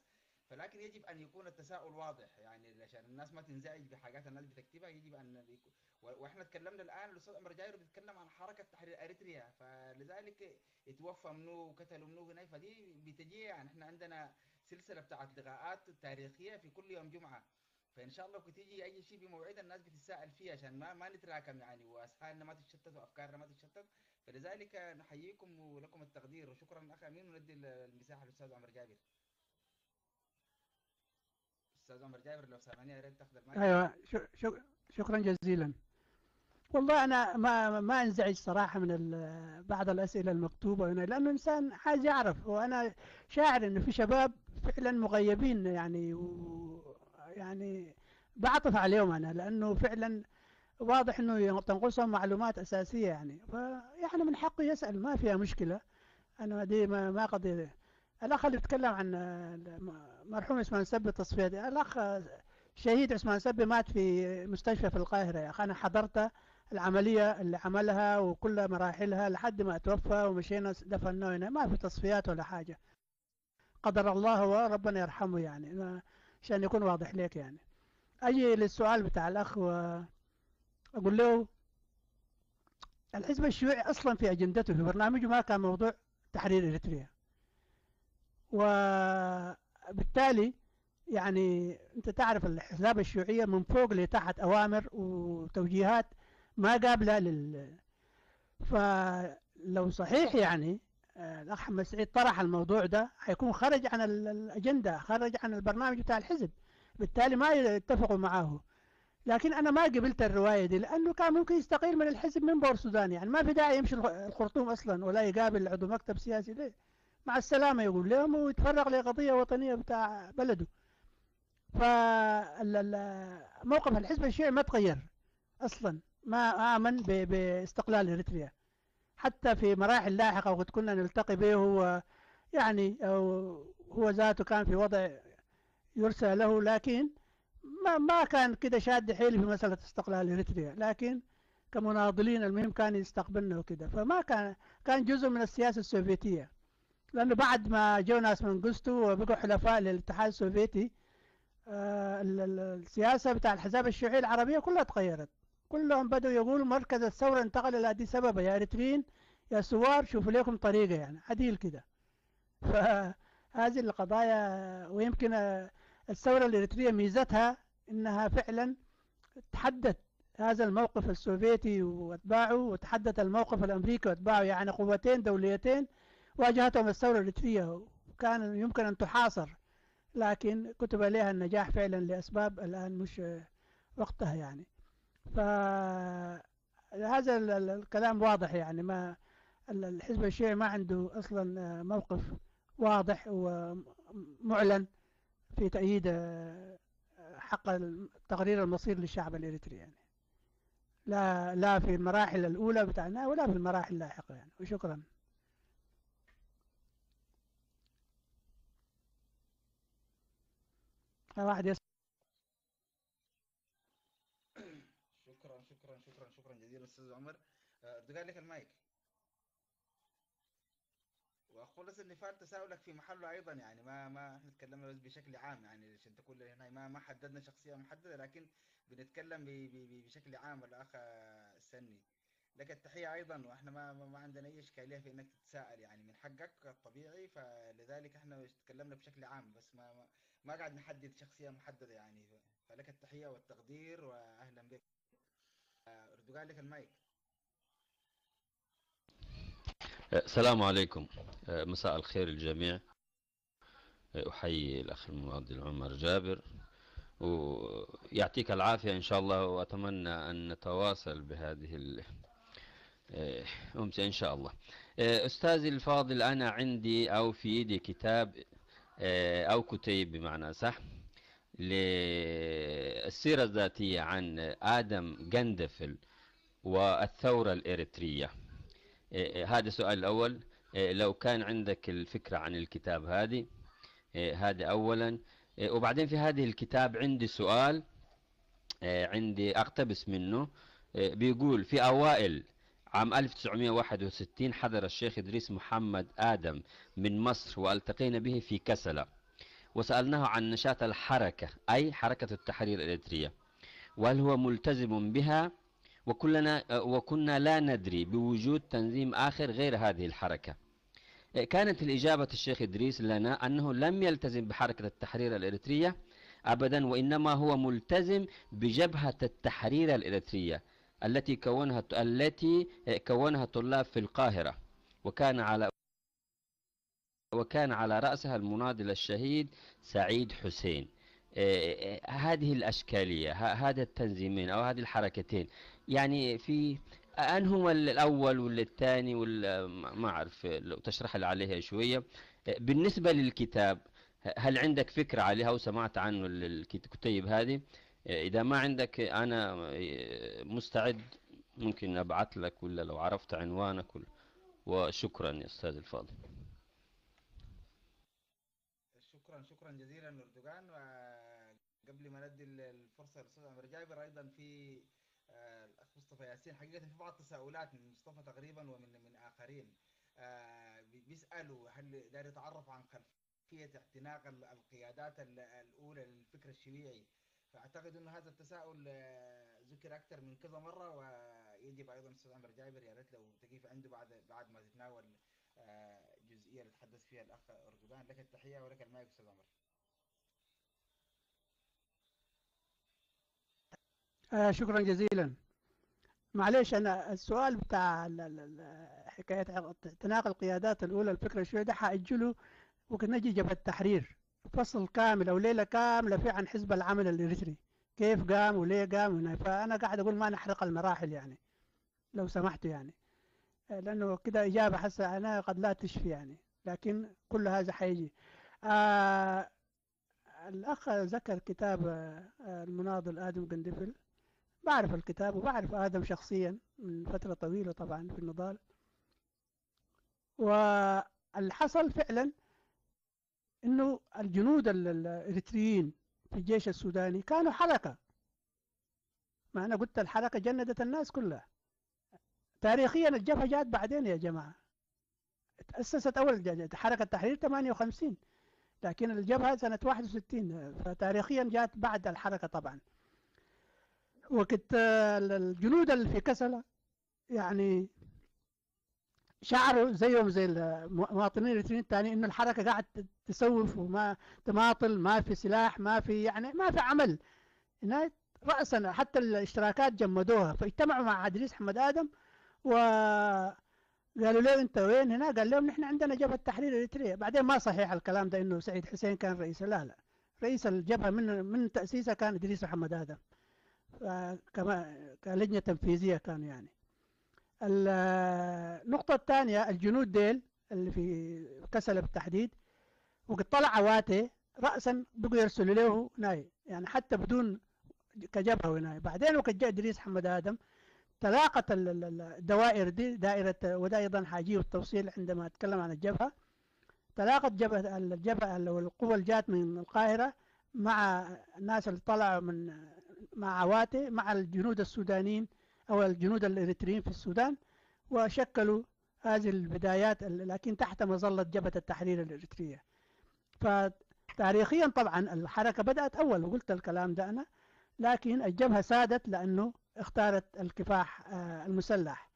فلكن يجب أن يكون التساؤل واضح يعني عشان الناس ما تنزعج بحاجات الناس بتكتبها يجب أن يكون وإحنا تكلمنا الآن الأستاذ عمر جاير بيتكلم عن حركة تحرير أريتريا فلذلك يتوفى منه وقتلوا منه هنا فدي بتجي يعني إحنا عندنا سلسلة بتاعت لقاءات تاريخية في كل يوم جمعة. فإن شاء الله تيجي أي شيء في موعد الناس بتتساءل فيه عشان ما ما نتراكم يعني واذهاننا ما تتشتت وأفكارنا ما تتشتت. فلذلك نحييكم ولكم التقدير وشكرا اخ أمين وندي المساحة للأستاذ عمر جابر. أستاذ عمر جابر لو سامعني يا ريت تاخذ المايك. أيوه شك- شك- شكرا جزيلا. والله أنا ما ما أنزعج صراحة من بعض الأسئلة المكتوبة هنا لأنه إنسان عايز يعرف. وأنا شاعر إنه في شباب فعلا مغيبين يعني و يعني بعطف عليهم أنا لأنه فعلا واضح إنه تنقصهم معلومات أساسية يعني. فيعني من حقه يسأل ما فيها مشكلة. أنا دي ما, ما قضية. الأخ اللي بيتكلم عن مرحوم عثمان سبي تصفيه دي الأخ شهيد عثمان سبي مات في مستشفى في القاهرة يا أخي. أنا حضرت العملية اللي عملها وكل مراحلها لحد ما توفى ومشينا دفناه هنا. ما في تصفيات ولا حاجة. قدر الله وربنا يرحمه يعني عشان يكون واضح لك يعني. أجي للسؤال بتاع الأخ وأقول له الحزب الشيوعي أصلا في أجندته في برنامجه ما كان موضوع تحرير إريتريا. وبالتالي يعني أنت تعرف الاحزاب الشيوعية من فوق لتحت أوامر وتوجيهات ما قابلة لل فلو صحيح يعني آه، الأخ محمد سعيد طرح الموضوع ده حيكون خرج عن ال- الأجندة خرج عن البرنامج بتاع الحزب. بالتالي ما يتفقوا معاه لكن أنا ما قبلت الرواية دي لأنه كان ممكن يستقيل من الحزب من بور سودان. يعني ما في داعي يمشي الخ- الخرطوم أصلا ولا يقابل عضو مكتب سياسي ليه. مع السلامة يقول لهم ويتفرغ لقضية وطنية بتاع بلده. فموقف الحزب الشيوعي ما تغير أصلا. ما آمن ب- بإستقلال إريتريا. حتى في مراحل لاحقة وقد كنا نلتقي به هو يعني أو هو ذاته كان في وضع يرثى له لكن ما ما كان كده شاد حيله في مسألة استقلال اريتريا لكن كمناضلين المهم كان يستقبلنا وكده. فما كان كان جزء من السياسة السوفيتية. لأنه بعد ما جو ناس منقستو وبقوا حلفاء للاتحاد السوفيتي آه، ال- ال- السياسة بتاع الأحزاب الشيوعية العربية كلها تغيرت. كلهم بدأوا يقولوا مركز الثورة انتقل إلى أديس أبابا. يا إريتريين يا سوار شوفوا لكم طريقة يعني عديل كده. فهذه <laughs> القضايا ويمكن الثورة الإريترية ميزتها إنها فعلا تحدت هذا الموقف السوفيتي وأتباعه وتحدت الموقف الأمريكي وأتباعه يعني قوتين دوليتين واجهتهم الثورة الإريترية. وكان يمكن أن تحاصر لكن كتب عليها النجاح فعلا لأسباب الآن مش وقتها يعني. فهذا ال- ال- الكلام واضح يعني ما ال- الحزب الشيوعي ما عنده أصلا موقف واضح ومعلن في تأييد حق تقرير المصير للشعب الإريتري يعني. لا لا في المراحل الأولى بتاعنا ولا في المراحل اللاحقة يعني. وشكرا. واحد يسأل شكرا شكرا شكرا شكرا جزيلا أستاذ عمر. آه، قال لك المايك. وخلص النفال تساؤلك في محله أيضا يعني ما ما إحنا تكلمنا بس بشكل عام يعني عشان تكون هنا ما ما حددنا شخصية محددة لكن بنتكلم ب- ب- ب- بشكل عام الأخ السني. لك التحية أيضا وإحنا ما ما عندنا أي إشكالية في إنك تتساءل يعني من حقك الطبيعي فلذلك إحنا تكلمنا بشكل عام بس ما ما, ما قاعد نحدد شخصية محددة يعني. فلك التحية والتقدير واهلا بك. أردوغان لك المايك. السلام عليكم. مساء الخير الجميع أحيي الأخ المناضل عمر جابر. ويعطيك العافية إن شاء الله وأتمنى أن نتواصل بهذه ال- أمس إن شاء الله. أستاذي الفاضل أنا عندي أو في يدي كتاب أو كتيب بمعنى صح. للسيرة الذاتية عن آدم جندفل والثورة الإريترية. إيه، هذا السؤال الأول. إيه، لو كان عندك الفكرة عن الكتاب هذه إيه، هذا أولا. إيه، وبعدين في هذه الكتاب عندي سؤال إيه، عندي أقتبس منه. إيه، بيقول في أوائل عام 1961 حضر الشيخ إدريس محمد آدم من مصر وألتقينا به في كسلة وسألناه عن نشاط الحركة أي حركة التحرير الإريترية وهل هو ملتزم بها؟ وكلنا وكنا لا ندري بوجود تنظيم آخر غير هذه الحركة. كانت الإجابة الشيخ إدريس لنا أنه لم يلتزم بحركة التحرير الإريترية أبدا وإنما هو ملتزم بجبهة التحرير الإريترية التي كونها التي كونها طلاب في القاهرة وكان على وكان على رأسها المناضل الشهيد سعيد حسين. آه، آه، هذه الأشكالية هذا التنظيمين أو هذه الحركتين يعني في أنهم الأول ولا الثاني ولا ما أعرف لو تشرح لي عليها شوية. آه، بالنسبة للكتاب هل عندك فكرة عليها أو سمعت عنه ال- الكت- الكتيب هذه إذا ما عندك أنا مستعد. ممكن أبعث لك ولا لو عرفت عنوانك وشكرا يا أستاذ الفاضل شكرا شكرا جزيلا اردوغان ندي الفرصة للأستاذ عمر جابر أيضا في آه، الاخ مصطفى ياسين. حقيقة في بعض التساؤلات من مصطفى تقريبا ومن من آخرين آه، بي- بيسألوا هل داير يتعرف عن خلفية اعتناق ال- القيادات ال- الأولى للفكر الشيوعي. فأعتقد انه هذا التساؤل آه، ذكر أكثر من كذا مرة ويجب أيضا الاستاذ عمر جابر يا ريت لو تقيف عنده بعد بعد ما تتناول آه، جزئية اللي تحدث فيها الأخ أردوغان. لك التحية ولك المايك أستاذ عمر آه شكرا جزيلا. معلش أنا السؤال بتاع حكاية تناقل القيادات الأولى الفكرة شوية ده حأجله وكان نجي جبهة التحرير. فصل كامل أو ليلة كاملة في عن حزب العمل الإريتري. كيف قام وليه قام فأنا قاعد أقول ما نحرق المراحل يعني لو سمحتوا يعني. آه، لأنه كده إجابة حسه أنا قد لا تشفي يعني لكن كل هذا حيجي. آه الأخ ذكر كتاب آه، المناضل آدم قندفل. بعرف الكتاب وبعرف آدم شخصيا من فترة طويلة طبعا في النضال. والحصل فعلا إنه الجنود ال- ال- الإريتريين في الجيش السوداني كانوا حركة ما أنا قلت الحركة جندت الناس كلها. تاريخيا الجبهة جات بعدين يا جماعة. تأسست أول حركة تحرير 58 لكن الجبهة سنة 61 فتاريخيا جات بعد الحركة طبعا. وقت الجنود اللي في كسلة يعني شعروا زيهم زي المواطنين الاريتريين الثانيين إنه الحركة قاعد تسوف وما تماطل ما في سلاح ما في يعني ما في عمل. هنا راسا حتى الاشتراكات جمدوها. فاجتمعوا مع أدريس محمد آدم وقالوا له أنت وين؟ هنا قال لهم نحن عندنا جبهة تحرير إريتريا. بعدين ما صحيح الكلام ده إنه سعيد حسين كان رئيس. لا لا. رئيس الجبهة من من تاسيسها كان أدريس محمد آدم. كما كلجنة تنفيذية كانوا يعني. النقطة الثانية الجنود ديل اللي في كسلة بالتحديد وقد طلع عواتي رأسا بقوا يرسلوا له ناي يعني حتى بدون كجبهة وناي بعدين وقت جاء إدريس محمد آدم تلاقت ال- ال- ال- الدوائر دي دائرة وده أيضا حاجيه التفصيل عندما أتكلم عن الجبهة. تلاقت جبهة الجبهة أو القوة اللي جات من القاهرة مع الناس اللي طلعوا من مع عواتي مع الجنود السودانيين أو الجنود الإريتريين في السودان وشكلوا هذه البدايات لكن تحت مظلة جبهة التحرير الإريترية. فتاريخيا طبعا الحركة بدأت أول وقلت الكلام ده أنا لكن الجبهة سادت لأنه اختارت الكفاح آه، المسلح.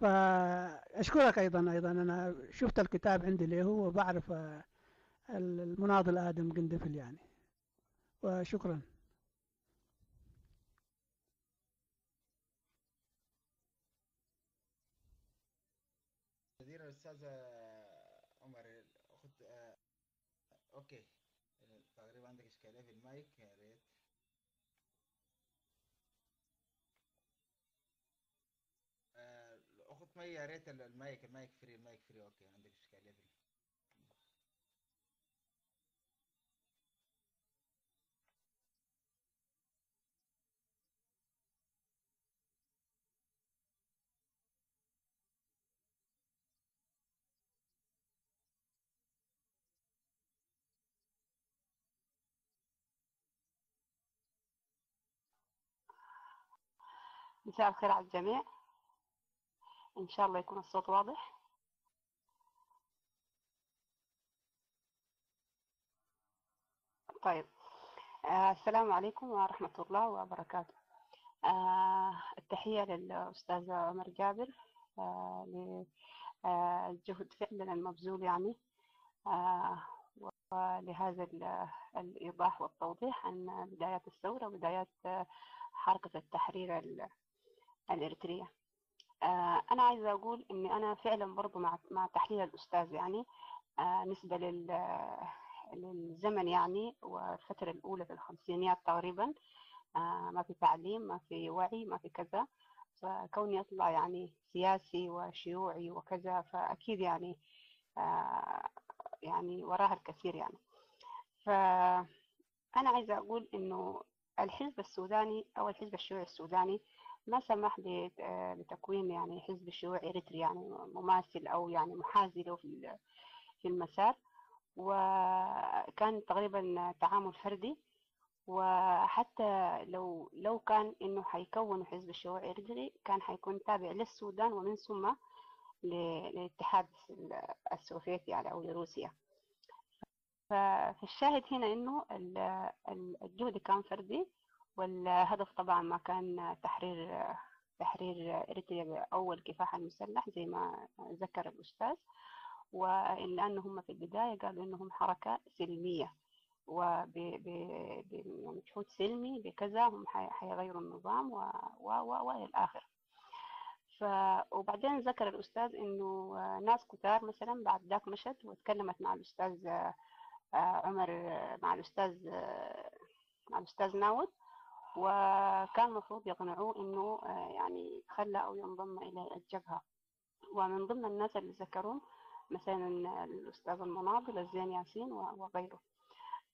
فأشكرك أيضا أيضا أنا شفت الكتاب عندي له وبعرف آه، المناضل آدم قندفل يعني. وشكرا جزيلا الاستاذ عمر اخت آه، okay تقريبا عندك اشكاليه في المايك يا ريت آه، اخت مي يا ريت ال mic ال mic free ال mic free. Okay عندك اشكاليه في مساء الخير على الجميع. إن شاء الله يكون الصوت واضح. طيب. آه السلام عليكم ورحمة الله وبركاته. آه التحية للأستاذ عمر جابر آه للجهد فعلا المبذول يعني. آه ولهذا ال- الإيضاح والتوضيح عن بدايات الثورة وبدايات آه، حركة التحرير ال- الإريترية. آه، أنا عايزة أقول إني أنا فعلا برضو مع مع تحليل الأستاذ يعني آه، نسبة لل للزمن يعني والفترة الأولى في الخمسينيات تقريبا آه، ما في تعليم ما في وعي ما في كذا. فكوني أطلع يعني سياسي وشيوعي وكذا فأكيد يعني آه، يعني وراها الكثير يعني. فأنا عايزة أقول إنه الحزب السوداني أو الحزب الشيوعي السوداني ما سمح ب- آه، بتكوين يعني حزب شيوعي إريتري يعني مماثل أو يعني محاذي له في في المسار. وكان تقريبا تعامل فردي. وحتى لو لو كان إنه حيكونوا حزب الشيوعي الإريتري كان حيكون تابع للسودان ومن ثم للاتحاد السوفيتي يعني أو لروسيا. فالشاهد هنا ال- الجهد كان فردي. والهدف طبعا ما كان تحرير تحرير إريتريا بأول كفاح المسلح زي ما ذكر الأستاذ وإن لأنه هم في البداية قالوا إنهم حركة سلمية وبمجهود سلمي بكذا هم حي- حيغيروا النظام و... و... وإلى الآخر. ف... وبعدين ذكر الأستاذ إنه ناس كتار مثلا بعد ذاك مشت وتكلمت مع الأستاذ آه، عمر مع الأستاذ آه، مع الأستاذ ناود وكان المفروض يقنعوه إنه آه، يعني خلى أو ينضم إلى الجبهة. ومن ضمن الناس اللي ذكرهم مثلا الأستاذ المناضل الزين ياسين وغيره.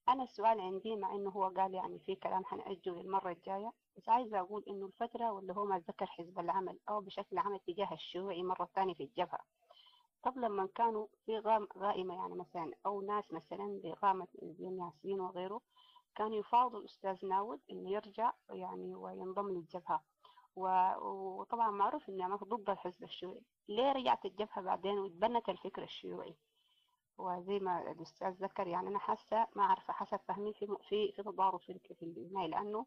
أنا السؤال عندي مع إنه هو قال يعني في كلام حنأجله للمرة الجاية بس عايزة أقول إنه الفترة واللي هو ما ذكر حزب العمل أو بشكل عام اتجاه الشيوعي مرة ثانية في الجبهة. طب لما كانوا في غام غائمة يعني مثلا أو ناس مثلا بغامة الزين ياسين وغيره كانوا يفاوضوا الأستاذ ناود إنه يرجع يعني وينضم للجبهة. وطبعا معروف إنه أنا ضد الحزب الشيوعي. ليه رجعت الجبهة بعدين وتبنت الفكر الشيوعي؟ وزي ما الأستاذ ذكر يعني أنا حاسة ما أعرف حسب فهمي في في في تضارب في الك- في البناء لأنه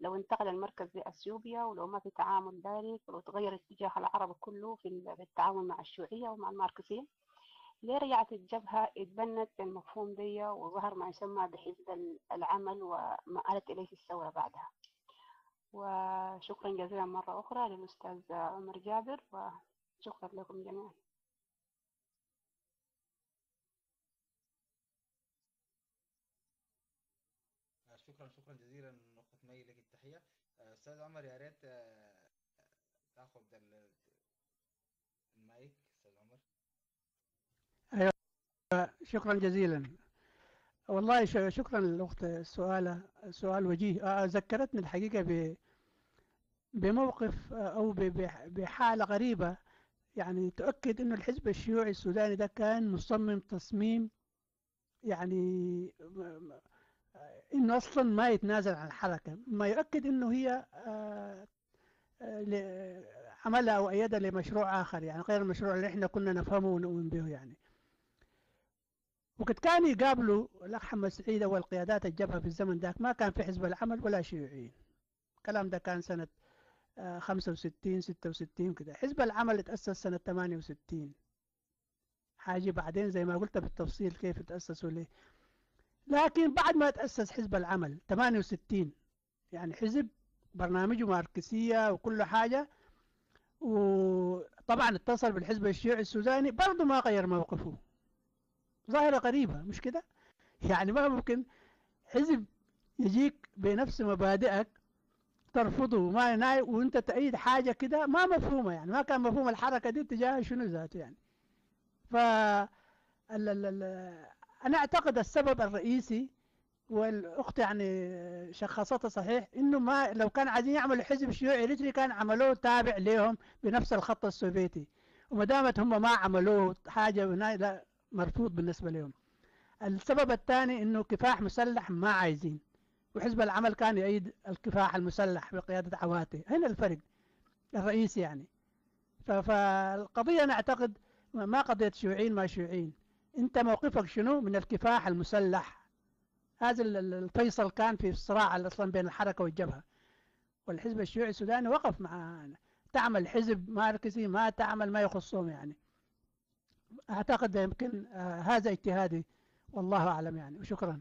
لو انتقل المركز لأثيوبيا ولو ما في تعامل ذلك ولو تغير اتجاه العرب كله في التعامل مع الشيوعية ومع الماركسية ليه رجعت الجبهة اتبنت المفهوم دي وظهر ما يسمى بحزب ال- العمل وما آلت إليه الثورة بعدها؟ وشكرا جزيلا مرة أخرى للأستاذ عمر جابر وشكرا لكم جميعا. آه، شكرا شكرا جزيلا اخت مي لك التحية. آه، أستاذ عمر يا ريت آه، تاخذ ال- المايك أستاذ عمر شكرا جزيلا. والله شكرا للأخت. السؤال سؤال وجيه. ذكرتني الحقيقة ب بموقف أو بحالة غريبة. يعني تؤكد أنه الحزب الشيوعي السوداني ده كان مصمم تصميم يعني إنه أصلا ما يتنازل عن الحركة. ما يؤكد إنه هي عملها أو أيدها لمشروع آخر يعني غير المشروع اللي إحنا كنا نفهمه ونؤمن به يعني. وقد كانوا يقابلوا الأخ محمد سعيد أول قيادات الجبهة في الزمن ذاك ما كان في حزب العمل ولا شيوعيين الكلام ده كان آه، 65 66 كده. حزب العمل تأسس سنة 68 حاجة بعدين زي ما قلت بالتفصيل كيف تأسسوا ليه. لكن بعد ما تأسس حزب العمل 68 يعني حزب برنامجه ماركسية وكل حاجة وطبعا اتصل بالحزب الشيوعي السوداني برضه ما غير موقفه. ظاهرة غريبة مش كده؟ يعني ما ممكن حزب يجيك بنفس مبادئك ترفضه وما يناي وانت تأيد حاجة كده ما مفهومة يعني ما كان مفهوم الحركة دي تجاه شنو ذاته يعني. ف أنا أعتقد السبب الرئيسي والأخت يعني شخصتها صحيح إنه ما لو كان عايزين يعملوا حزب شيوعي اريتري كان عملوه تابع لهم بنفس الخط السوفيتي. وما دامت هم ما عملوه هنا لا مرفوض بالنسبة لهم. السبب الثاني إنه كفاح مسلح ما عايزين. وحزب العمل كان يؤيد الكفاح المسلح بقيادة عواتي. هنا الفرق الرئيسي يعني. ف- فالقضية أنا أعتقد ما قضية شيوعيين ما شيوعيين. أنت موقفك شنو؟ من الكفاح المسلح. هذا ال- ال- الفيصل كان في الصراع أصلا بين الحركة والجبهة. والحزب الشيوعي السوداني وقف مع تعمل حزب ماركسي ما تعمل ما يخصهم يعني. أعتقد يمكن آه هذا اجتهادي والله أعلم يعني وشكرا.